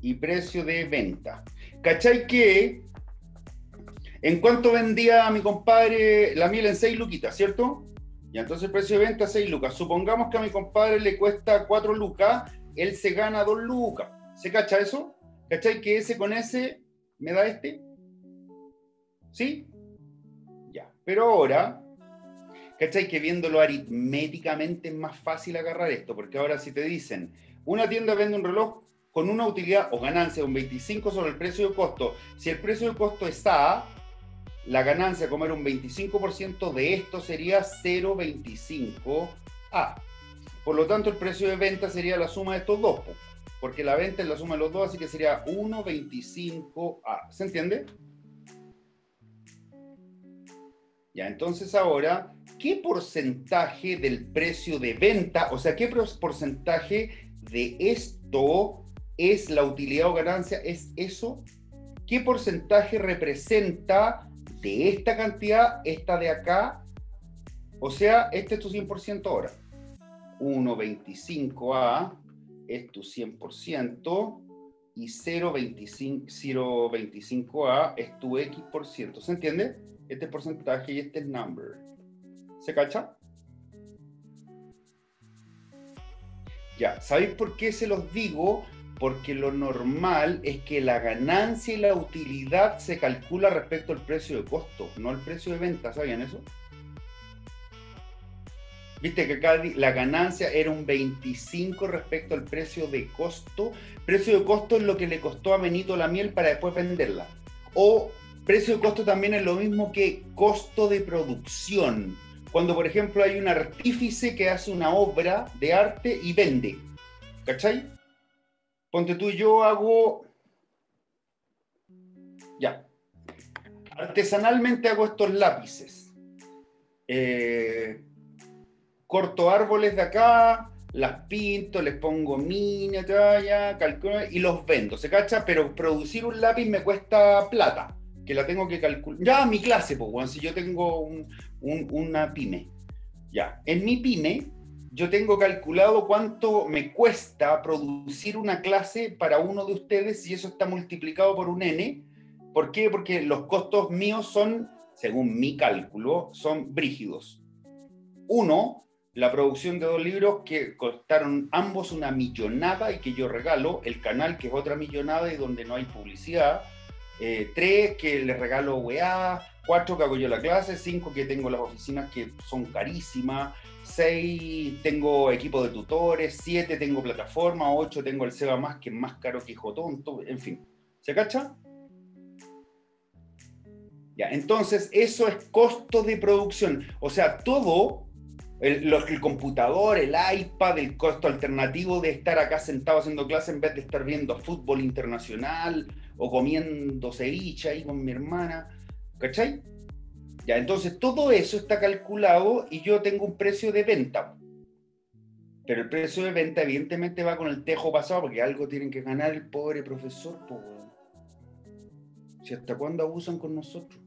Y precio de venta. ¿Cachai que en cuánto vendía a mi compadre la miel en 6 luquitas, ¿cierto? Y entonces el precio de venta 6 lucas. Supongamos que a mi compadre le cuesta 4 lucas, él se gana 2 lucas. ¿Se cacha eso? ¿Cachai? Que ese con ese me da este. ¿Sí? Ya. Pero ahora, ¿cachai? Que viéndolo aritméticamente es más fácil agarrar esto, porque ahora si te dicen, una tienda vende un reloj con una utilidad o ganancia de un 25 sobre el precio de costo, si el precio de costo es A, la ganancia como era un 25% de esto sería 0,25A. Por lo tanto, el precio de venta sería la suma de estos dos, po, porque la venta es la suma de los dos, así que sería 1,25A. ¿Se entiende? Entonces ahora, ¿qué porcentaje del precio de venta, o sea, qué porcentaje de esto es la utilidad o ganancia? ¿Es eso? ¿Qué porcentaje representa de esta cantidad, esta de acá? O sea, este es tu 100% ahora. 1,25A es tu 100% y 0,25 0,25A es tu X%. ¿Se entiende? Este es porcentaje y este es number. ¿Se cacha? Ya, ¿sabéis por qué se los digo? Porque lo normal es que la ganancia y la utilidad se calcula respecto al precio de costo, no al precio de venta. ¿Sabían eso? Viste que acá la ganancia era un 25 respecto al precio de costo. Precio de costo es lo que le costó a Benito la miel para después venderla. O precio de costo también es lo mismo que costo de producción. Cuando, por ejemplo, hay un artífice que hace una obra de arte y vende. ¿Cachai? Ponte tú, yo hago. Ya. Artesanalmente hago estos lápices. Eh, corto árboles de acá, las pinto, les pongo mina, calculo y los vendo, ¿se cacha? Pero producir un lápiz me cuesta plata, que la tengo que calcular. Ya, mi clase, pues, weón, si yo tengo un- un- una pyme. Ya, en mi pyme, yo tengo calculado cuánto me cuesta producir una clase para uno de ustedes y eso está multiplicado por un N. ¿Por qué? Porque los costos míos son, según mi cálculo, son brígidos. Uno, la producción de dos libros que costaron ambos una millonada y que yo regalo, el canal que es otra millonada y donde no hay publicidad, eh, tres que les regalo weá, cuatro que hago yo la clase, cinco que tengo las oficinas que son carísimas, seis tengo equipo de tutores, siete tengo plataforma, ocho tengo el SEBA más que es más caro que hijo tonto, en fin. ¿Se cacha? Ya, entonces eso es costo de producción. O sea, todo, el, el computador, el iPad, el costo alternativo de estar acá sentado haciendo clase en vez de estar viendo fútbol internacional o comiendo ceviche ahí con mi hermana, ¿cachai? Ya, entonces todo eso está calculado y yo tengo un precio de venta. Pero el precio de venta evidentemente va con el tejo pasado porque algo tienen que ganar el pobre profesor, weón. Si hasta cuándo abusan con nosotros.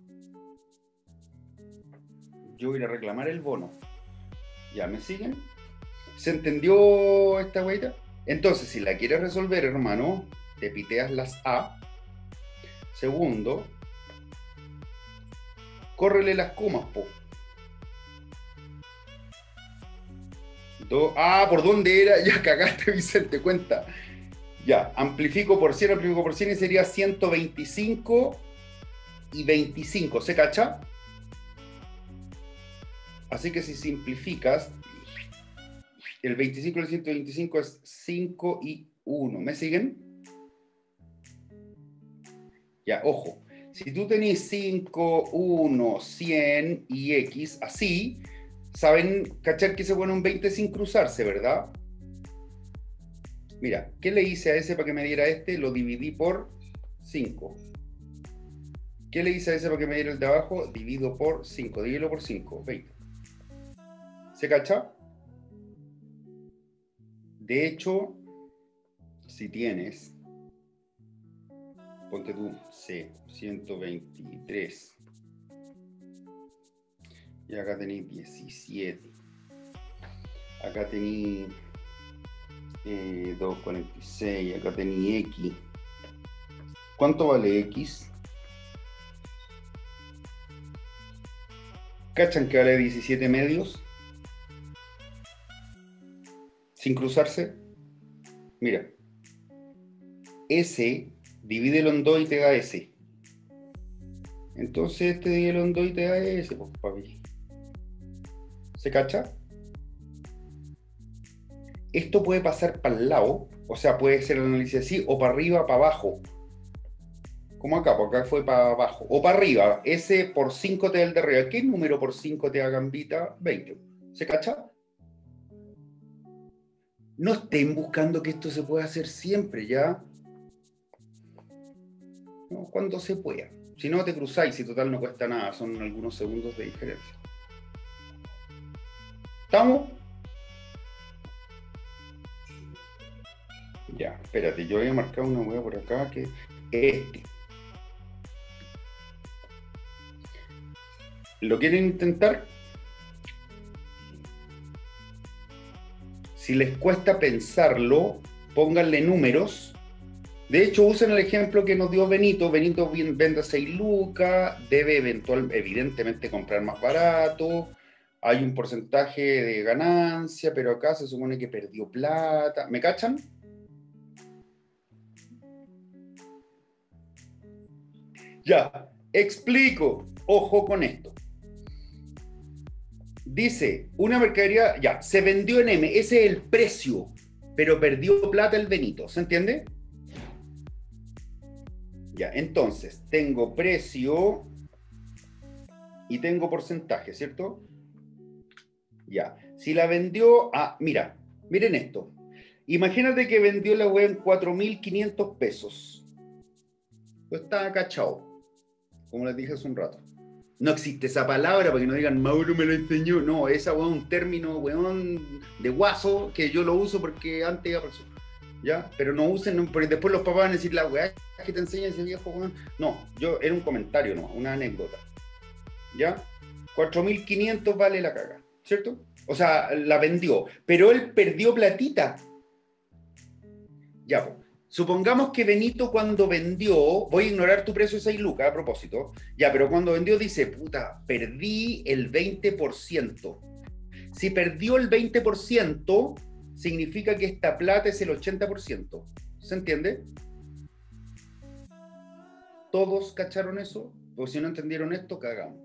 yo voy a reclamar el bono. ¿Ya me siguen? ¿Se entendió esta weita? Entonces, si la quieres resolver, hermano, te piteas las A. Segundo, córrele las comas, po. Do- ah, ¿por dónde era? Ya cagaste, Vicente, cuenta. Ya, amplifico por 100, amplifico por 100 y sería 125 y 25, ¿se cacha? Así que si simplificas, el 25 y el 125 es 5 y 1. ¿Me siguen? Ya, ojo. Si tú tenés 5, 1, 100 y X, así, saben cachar que se pone un 20 sin cruzarse, ¿verdad? Mira, ¿qué le hice a ese para que me diera este? Lo dividí por 5. ¿Qué le hice a ese para que me diera el de abajo? Divido por 5. Divídelo por 5. 20. ¿Se cacha? De hecho, si tienes, ponte tú C, 123. Y acá tenéis 17. Acá tenéis eh, 246. Acá tenéis X. ¿Cuánto vale X? ¿Cachan que vale 17 medios? Sin cruzarse. Mira. S, divídelo en 2 y te da S. Entonces este divídelo en 2 y te da S, pues papi. ¿Se cacha? Esto puede pasar para el lado, o sea, puede ser el análisis así, o para arriba, para abajo. Como acá, porque acá fue para abajo. O para arriba, S por 5 te da el de arriba. ¿Qué número por 5 te da gambita? 20. ¿Se cacha? No estén buscando que esto se pueda hacer siempre, ¿ya? Cuando se pueda. Si no, te cruzáis, si total no cuesta nada, son algunos segundos de diferencia. ¿Estamos? Ya, espérate, yo había marcado una hueá por acá que este. ¿Lo quieren intentar? Si les cuesta pensarlo, pónganle números. De hecho, usen el ejemplo que nos dio Benito. Benito vende 6 lucas, debe eventual, evidentemente comprar más barato. Hay un porcentaje de ganancia, pero acá se supone que perdió plata. ¿Me cachan? Ya, explico. Ojo con esto. Dice, una mercadería, ya, se vendió en M, ese es el precio, pero perdió plata el Benito, ¿se entiende? Ya, entonces, tengo precio y tengo porcentaje, ¿cierto? Ya, si la vendió a, mira, miren esto. Imagínate que vendió la web en 4.500 pesos. Pues está cachado, como les dije hace un rato. No existe esa palabra para que no digan Mauro me lo enseñó. No, esa weón un término, weón, de guaso que yo lo uso porque antes por eso. ¿Ya? Pero no usen, porque después los papás van a decir la weá que te enseña ese viejo, weón. No, yo era un comentario, no, una anécdota. ¿Ya? 4.500 vale la caga, ¿cierto? O sea, la vendió, pero él perdió platita. Ya. Supongamos que Benito cuando vendió, voy a ignorar tu precio de 6 lucas a propósito, ya, pero cuando vendió dice, puta, perdí el 20%. Si perdió el 20%, significa que esta plata es el 80%. ¿Se entiende? ¿Todos cacharon eso? Porque si no entendieron esto, cagamos.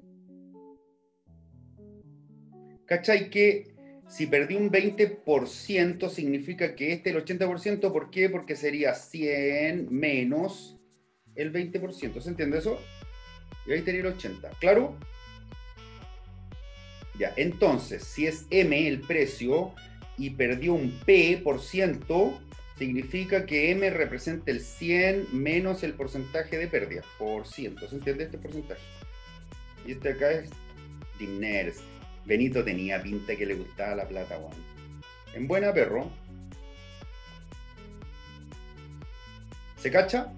¿Cachai que si perdí un 20%, significa que este es el 80%. ¿Por qué? Porque sería 100 menos el 20%. ¿Se entiende eso? Y ahí tenía el 80. ¿Claro? Ya, entonces, si es M el precio y perdió un P por ciento, significa que M representa el 100 menos el porcentaje de pérdida por ciento. ¿Se entiende este porcentaje? Y este acá es dinero. Benito tenía pinta que le gustaba la plata, weón. En buena perro. ¿Se cacha?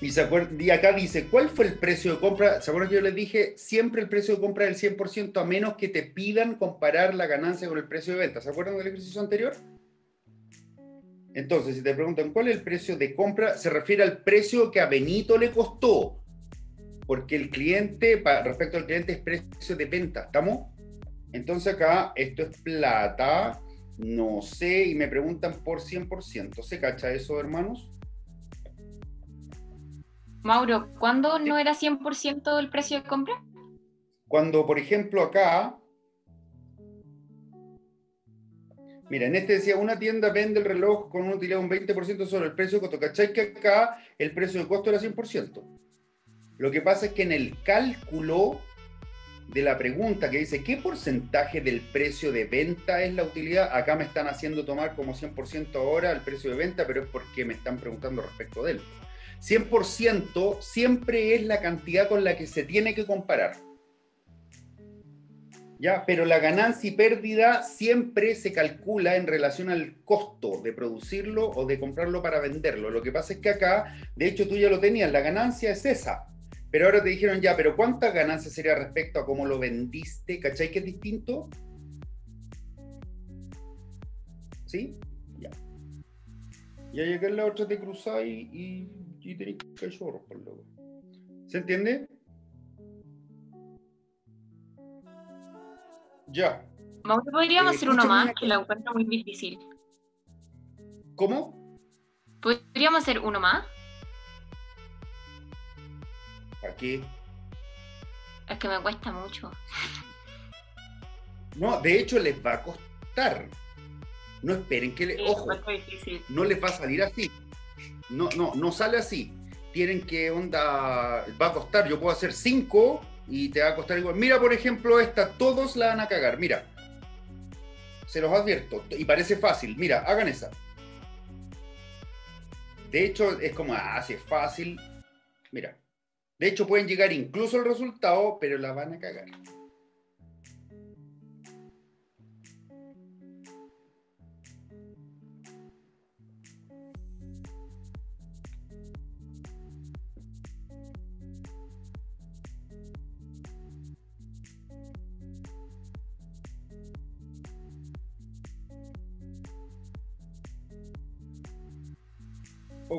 Y, se acuer- y acá dice, ¿cuál fue el precio de compra? ¿Se acuerdan que yo les dije? Siempre el precio de compra es el 100% a menos que te pidan comparar la ganancia con el precio de venta. ¿Se acuerdan del ejercicio anterior? Entonces, si te preguntan cuál es el precio de compra, se refiere al precio que a Benito le costó. Porque el cliente, respecto al cliente, es precio de venta. ¿Estamos? Entonces acá, esto es plata, no sé, y me preguntan por 100%. ¿Se cacha eso, hermanos? Mauro, ¿cuándo no era 100% el precio de compra? Cuando, por ejemplo, acá, mira, en este decía, una tienda vende el reloj con una utilidad de un 20% sobre el precio de costo. ¿Cachai que acá el precio de costo era 100%? Lo que pasa es que en el cálculo de la pregunta que dice, ¿qué porcentaje del precio de venta es la utilidad? Acá me están haciendo tomar como 100% ahora el precio de venta, pero es porque me están preguntando respecto de él. 100% siempre es la cantidad con la que se tiene que comparar. ¿Ya? Pero la ganancia y pérdida siempre se calcula en relación al costo de producirlo o de comprarlo para venderlo. Lo que pasa es que acá, de hecho tú ya lo tenías, la ganancia es esa. Pero ahora te dijeron ya, pero ¿cuánta ganancia sería respecto a cómo lo vendiste? ¿Cachai que es distinto? ¿Sí? Ya. Y ahí en la otra te cruzáis y, y tenéis cachorros, por loco. ¿Se entiende? Ya. Podríamos Eh, hacer uno más, que la encuentro muy difícil. ¿Cómo? ¿Podríamos hacer uno más? ¿Para qué? Es que me cuesta mucho. No, de hecho les va a costar. No esperen que le. Sí, Ojo, no les va a salir así. No, no, no sale así. Tienen que onda. Va a costar. Yo puedo hacer cinco y te va a costar igual. Mira, por ejemplo, esta, todos la van a cagar. Mira. Se los advierto. Y parece fácil. Mira, hagan esa. De hecho, es como, ah, es fácil. Mira. De hecho, pueden llegar incluso al resultado, pero la van a cagar.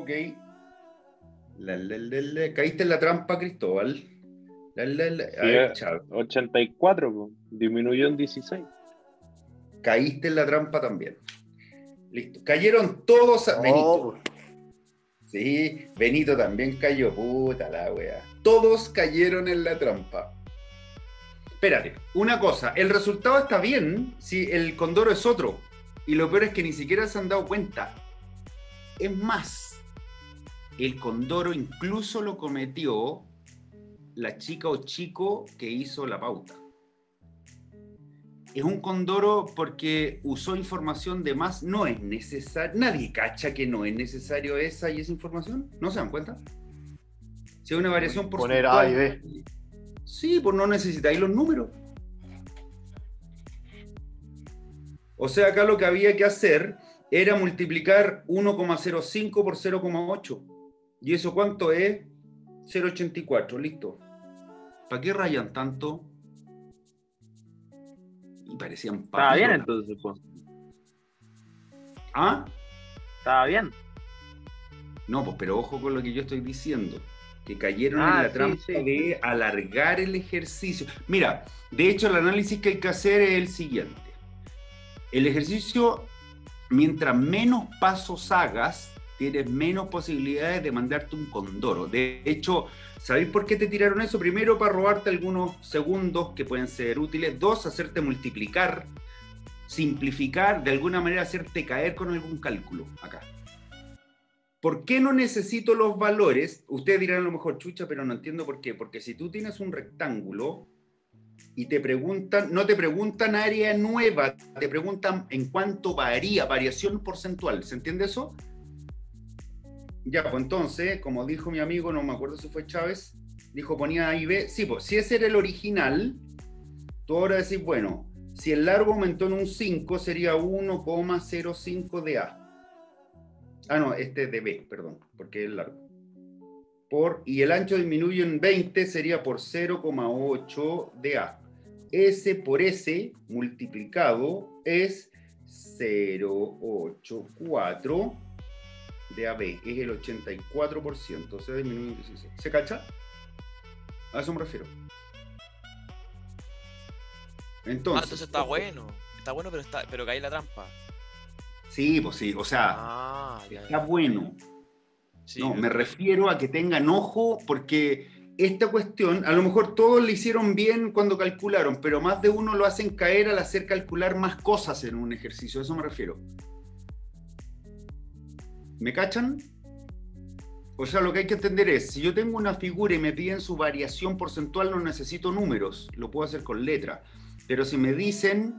Ok. La, la, la, la. Caíste en la trampa, Cristóbal. La, la, la. A Sí, ver, eh. Chávez. 84, po, disminuyó en 16. Caíste en la trampa también. Listo. Cayeron todos a Benito. pues. Sí, Benito también cayó. Puta la wea. Todos cayeron en la trampa. Espérate, una cosa. El resultado está bien si el Condoro es otro. Y lo peor es que ni siquiera se han dado cuenta. Es más, el Condoro incluso lo cometió la chica o chico que hizo la pauta. Es un condoro porque usó información de más, no es necesario. Nadie cacha que no es necesario esa y esa información. ¿No se dan cuenta? Si hay una variación por Poner A y B. Sí, pues no necesitáis los números. O sea, acá lo que había que hacer era multiplicar 1,05 por 0,8. ¿Y eso cuánto es? 0,84, listo. ¿Para qué rayan tanto? Y parecían Estaba bien entonces, pues. ¿Ah? Estaba bien. No, pues pero ojo con lo que yo estoy diciendo. Que cayeron Ah, en la sí, trampa sí. de alargar el ejercicio. Mira, de hecho el análisis que hay que hacer es el siguiente. El ejercicio, mientras menos pasos hagas, tienes menos posibilidades de mandarte un condoro. De hecho, ¿sabéis por qué te tiraron eso? Primero, para robarte algunos segundos que pueden ser útiles. Dos, hacerte multiplicar, simplificar, de alguna manera hacerte caer con algún cálculo acá. ¿Por qué no necesito los valores? Ustedes dirán a lo mejor, chucha, pero no entiendo por qué. Porque si tú tienes un rectángulo y te preguntan, no te preguntan área nueva, te preguntan en cuánto varía, variación porcentual. ¿Se entiende eso? Ya, pues entonces, como dijo mi amigo, no me acuerdo si fue Chávez, dijo ponía A y B. Sí, pues si ese era el original, tú ahora decís, bueno, si el largo aumentó en un 5, sería 1,05 de A. Ah, no, este es de B, perdón, porque es largo. por, y el ancho disminuye en 20, sería por 0,8 de A. S por S multiplicado es 0,84 de AB, es el 84%, o sea, disminuye en 16. ¿Se cacha? A eso me refiero. Ah, Entonces, entonces está bueno. Está bueno, pero está, pero cae la trampa. Sí, pues sí, o sea, Ah, ya, está bueno. Sí, no, pero- me refiero a que tengan ojo porque esta cuestión, a lo mejor todos le hicieron bien cuando calcularon, pero más de uno lo hacen caer al hacer calcular más cosas en un ejercicio, a eso me refiero. ¿Me cachan? O sea, lo que hay que entender es, si yo tengo una figura y me piden su variación porcentual, no necesito números, lo puedo hacer con letra. Pero si me dicen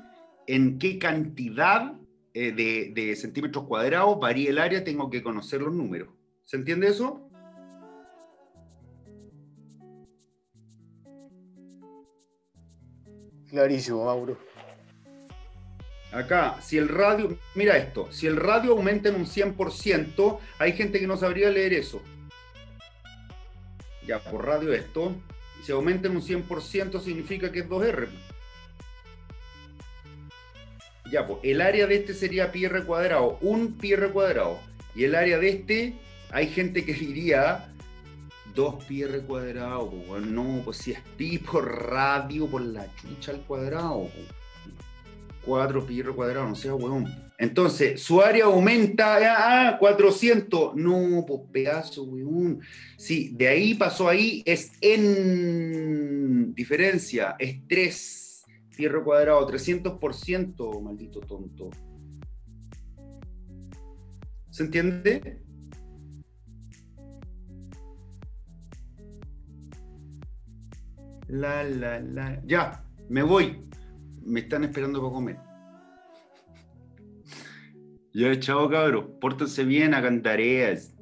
en qué cantidad eh, de, de centímetros cuadrados varía el área, tengo que conocer los números. ¿Se entiende eso? Clarísimo, Mauro. Acá, si el radio, mira esto, si el radio aumenta en un 100%, hay gente que no sabría leer eso. Ya, por radio esto, si aumenta en un 100% significa que es 2R. Ya, pues el área de este sería pi r cuadrado, un pi r cuadrado. Y el área de este, hay gente que diría 2 pi r cuadrado. pues, no, pues si es pi por radio, por la chucha al cuadrado. Pues. 4 pi cuadrado, no sea huevón. Entonces, su área aumenta a 400. No, pues pedazo, huevón. Sí, de ahí pasó ahí, es en diferencia, es 3 pi cuadrado, 300%, maldito tonto. ¿Se entiende? La, la, la. Ya, me voy. Me están esperando para comer. Ya, chao, cabros. Pórtense bien, hagan tareas.